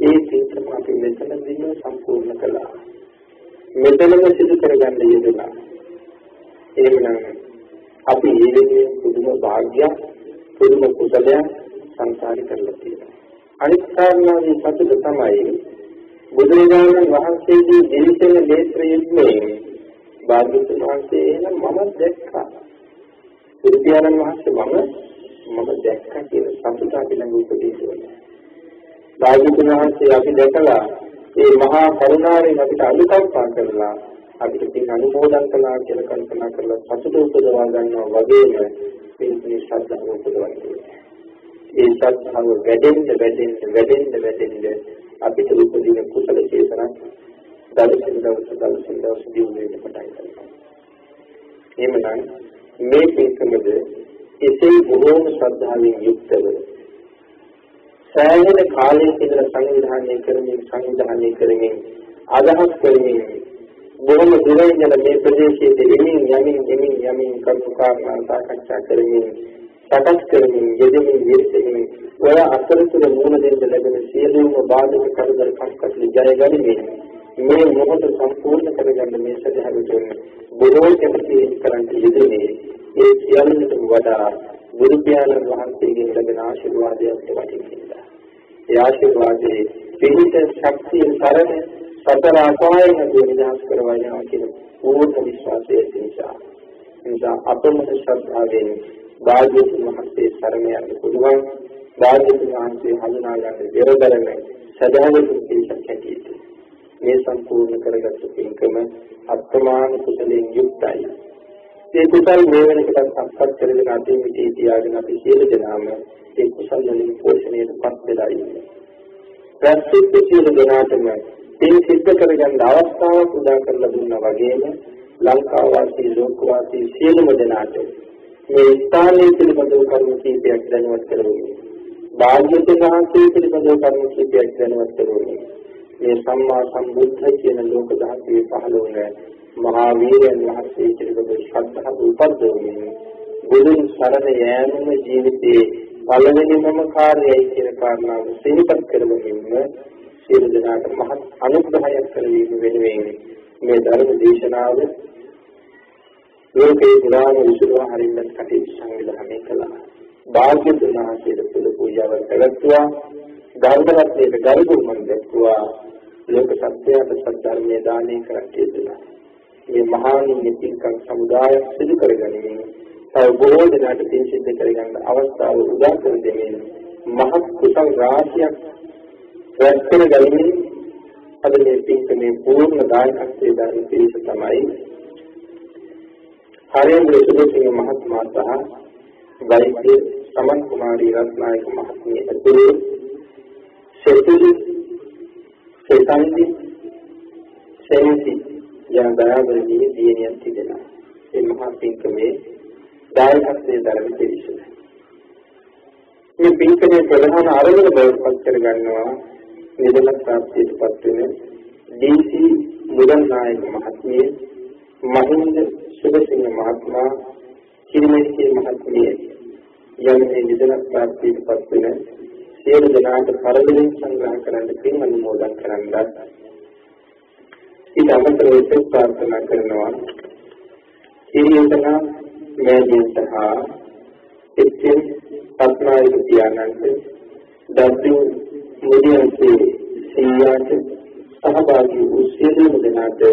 ඒ පින්කම අපි මෙතනදීම සම්පූර්ණ කළා. මෙතනම සිදු කරගන්න යෙදුණා. එහෙමනම් අපි ඊළඟේ පුදුම වාග්යක් පුදුම කුසලයක් සංසාරේ කරලා තියෙනවා. අනිත් කාරණාවේ සතුට තමයි බුදුරජාණන් වහන්සේගේ ජීවිතයේ නේත්‍ර යුග්මේ භාග්‍යවතුන් වහන්සේ එන මම දැක්කා. බුදුරජාණන් වහන්සේ මම මම දැක්කා කියන සතුට අපි ළඟ උපදේශ වෙනවා. භාග්‍යවතුන් වහන්සේ අපි දැකලා ඒ මහා කරුණාවෙන් අපිට අනුකම්පා කරලා අපිට පින් අනුමෝදන් කළා කියලා කල්පනා කරලා සතුට උපදවා ගන්නවා වගේම මේ ශ්‍රද්ධාව උපදවන්නේ. ඒ ශ්‍රද්ධාව වැඩෙන්න වැඩෙන්න වැඩෙන්න වැඩෙන්න අපිට උපදින කුසල චේතනා දවසින් දවස දවසින් දවස දියුණු වෙන්න පටන් ගන්නවා. එහෙමනම් මේ පින්කමද එසේ බොහෝම ශ්‍රද්ධාවෙන් යුක්තව සෑහෙන කාලයක ඉඳලා සංවිධානය කරමින් සංවිධානය කරමින් අදහස් කරමින් බොහොම දුර ඉඳලා මේ ප්‍රදේශයේ එමින් යමින් එමින් යමින් කල්පකාරණා සාකච්ඡා කරමින් සකස් කරමින් යෙදෙමින් විරසමින් ඔය අතරතුර මුණ දෙන්න ලැබෙන සියලුම බාධක කරදර කම්කටොළු ජය ගනිමින් මේ මොහොත සම්පූර්ණ කරගන්න මේ සදහවතුන් බොහෝ කැමති කරන්න යෙදුනේ ඒ සියල්ලටම වඩා ගුරු පියාණන් වහන්සේගෙන් ලැබෙන ආශිර්වාදයක් වටිනවා. ඒ ආශිර්වාදයේ පිහිට ශක්තිය තරණ සතර අපායන නිදහස් කරවනවා කියන පූර්ණ විශ්වාසය නිසා. නිසා අපමණ ශ්‍රද්ධාවෙන් භාග්‍යවතුන් වහන්සේ සරණ යන්න පුළුවන්. භාග්‍යවතුන් වහන්සේ හඳුනා ගන්න දෙරදරන සදාවතුන් පිළිසක් හැටියට. මේ සම්පූර්ණ කරගත්තු පින්කම අත්මාන කුසලයෙන් යුක්තයි. ඒ කුසල් මේ වෙනකොට සම්පත් කරගෙන අදී මිටි තියාගෙන අපි සියලු දෙනාම ඒ කුසල් වලින් පෝෂණයටපත් වෙලා ඉන්නේ. ප්‍රත්‍යක්ෂ සියලු දෙනාටම පින් සිද්ධ කරගන්න අවස්ථාවක් උදා කරලා දුන්නා වගේම ලංකාව වාසී ලෝක වාසී සියලුම දෙනාට මේ ස්ථානයේ පිළිබඳව කරුණු කීපයක් දැනුවත් කරගන්න. භාග්‍යවතුන් වහන්සේ පිළිබඳව කරුණු කීපයක් දැනුවත් කරගන්න. මේ සම්මා සම්බුද්ධ කියන ලෝක ධාතුවේ පහළ වුණ මහා වීරයන් වහන්සේ පිළිබඳව ශ්‍රද්ධාව උපද්දවමින් බුදුන් සරණ යෑමම ජීවිතයේ පළවෙනිම කාර්යයි කියන කාරණාව සිහිපත් කරගනින්න සියලු දෙනාට මහත් අනුග්‍රහයක් කරවීම වෙනුවෙන් මේ ධර්ම දේශනාව ලෝකේ පුරාම විසුරුවා හරින්න කටයුතු සංවිධානය කළා. භාග්‍යවතුන් වහන්සේට පුද පූජාවක් පැවැත්වුවා. ධර්මරත්නයේ ගරුකුමන් දැක්වුවා. ලෝක සත්‍යයට සත්‍යර්මයේ දානය කරන්නේ දුන්නා. මේ මහා නිතිකම් සමුදාය සිදු කරගනිමින් තව බොහෝ දෙනාට පින් සිද්ධ කරගන්න අවස්ථාව උදා කර දෙමින් මහත් කුසල රාශියක් රැස් කර ගනිමින් අද මේ පින්කමේ පූර්ණ දායකත්වයේ දරන පිරිස තමයි හරේන්ද්‍ර සුබසිංහ මහත්මයා සහ වෛද්‍ය සමන් කුමාරී රත්නායක මහත්මිය ඇතුළු සෙතුලි සෙතන්දි සෙන්ති යන දයාවරණී දියණියන් තිබෙනවා. මේ මහා පින්කමේ දායකත්වයේ දරන පිරිස. මේ පින්කමේ ප්‍රධාන අරමුණ බවට පත් කරගන්නවා නිදලක් ප්‍රාප්තියටපත් වෙන ඩී.සී. මුදල් නායක මහත්මිය මහින්ද සුබසිංහ මහත්මයා කිරිමැටි මහත්මිය යන මේ නිදලක් ප්‍රාප්තියටපත් වෙන සියලු දෙනාට පරිදින් සංග්‍රහ කරන්න පින් අනුමෝදන් කරන්නත් ඊට අමතරව ඒක ප්‍රාර්ථනා කරනවා කිරියතන මෑණියන් සහ එච්චේ පත්නායක පියාණන්ට දත්තු මුදියන්සේ සියාට සහභාගී වූ සියලුම දෙනාට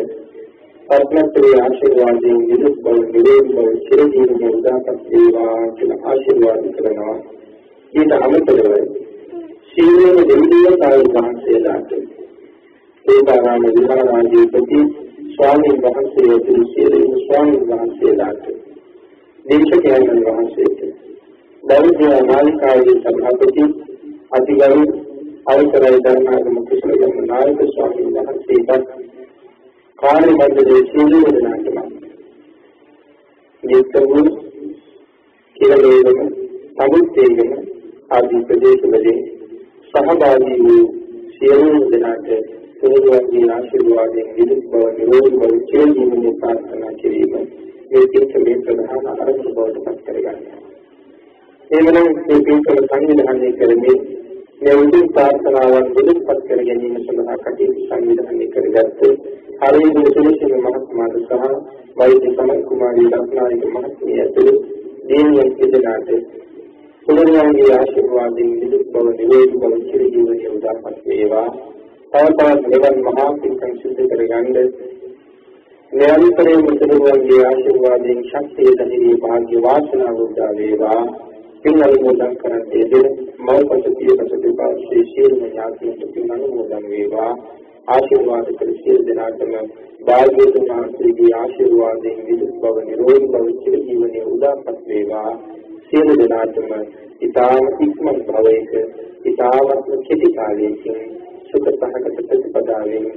පත්මත්‍රි ආශිර්වාදයෙන් විදුක් බව නිරෝධ බව චිරජීවනයේ උදාපත් වේවා කියලා ආශිර්වාද කරනවා. ඊට අමතරව සීලයෙන් දෙවියන් වහන්සේලාට ඒකාරාම විහාරාධිපති ස්වාමීන් වහන්සේ ඇතුළු සියලුම ස්වාමීන් වහන්සේලාට දේශකයන් වහන්සේට. බෞද්ධ නාලිකාවේ සභාපති අතිගරු අවසරයි ධර්මාගම කුසලගම නායක ස්වාමීන් වහන්සේට කාර්ය මණ්ඩලයේ සියලු දෙනාටම නිත්‍යම කියලා සමුත්තේගෙන ආදී ප්‍රදේශවලින් සහභාගී වූ සියලු දෙනාට සෝදවන්ගේ ආශිර්වාදයෙන් විදුක් බව නිරෝධ බව චිරජීවනයේ ප්‍රාර්ථනා කිරීම මේ පිටකේ ප්‍රධාන අරමුණ බවට පත් කරගන්නවා. එමනම් මේ පිටකල සංවිධානය කරමින් මේ උතුම් ප්‍රාර්ථනාවන් විදුක්පත් කර ගැනීම සඳහා කටයුතු සංවිධානය කරගත්තේ හරියට සුනිසිම මහත්මයාට සහ වෛද්‍ය සමන් කුමාරී රත්නායක මහත්මිය ඇතුළු දේවියන් දෙදෙනාට පුනරුවන්ගේ ආශිර්වාදයෙන් විදුක් බව නිරෝධ බව චිරජීවනයේ උදාපත් වේවා. තවතවත් මෙවන් මහා පින්කම් සිදු කරගන්න. නිරන්තරයෙන් මුතුරුවන්ගේ ආශිර්වාදයෙන් ශක්තිය දහිරී භාග්‍ය වාසනාව උදා වේවා. පින් අනුමෝදන් කරන්නේ දෙන මෞපත පියපත දෙපාර්ශ්වයේ සියලුම ඥාතීන්ට පින් අනුමෝදන් වේවා. ආශිර්වාද කර සියලු දෙනාටම භාග්‍යවතුන් වහන්සේගේ ආශිර්වාදයෙන් විදුක් බව නිරෝධ බව චිරජීවනයේ උදාපත් වේවා. සියලු දෙනාටම ඊතාම ඉක්මන් භවයක ඊතාමත්ම කෙටි කාලයකින් සුඛ සහගත ප්‍රතිපදාවෙන්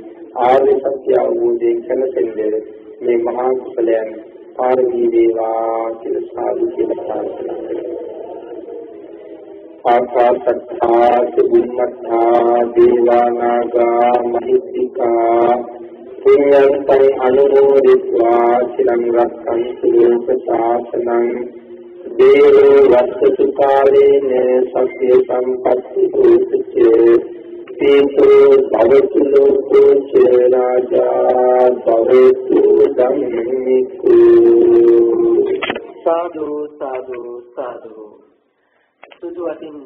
ආර්ය සත්‍ය අවබෝධයෙන් කැමසෙන්නේ මේ මහා කුසලයන් පාරමී වේවා කියලා සාදු කියලා ප්‍රාර්ථනා කරනවා. ආකාශත්තා සුභමත්තා දේවානාගා මහිත්‍තිකා පුඤ්ඤන්තං අනුමෝදිत्वा චිරං රක්ඛන්තු ලෝක ශාසනං දේවෝ වස්සතු කාලේන සත්‍ය සම්පත්ති හෝතුචේ තේසෝ භවතු ලෝකෝ ච රාජා භවතු ධම්මිකෝ. සාදු සාදු සාදු. සුදු. අතින්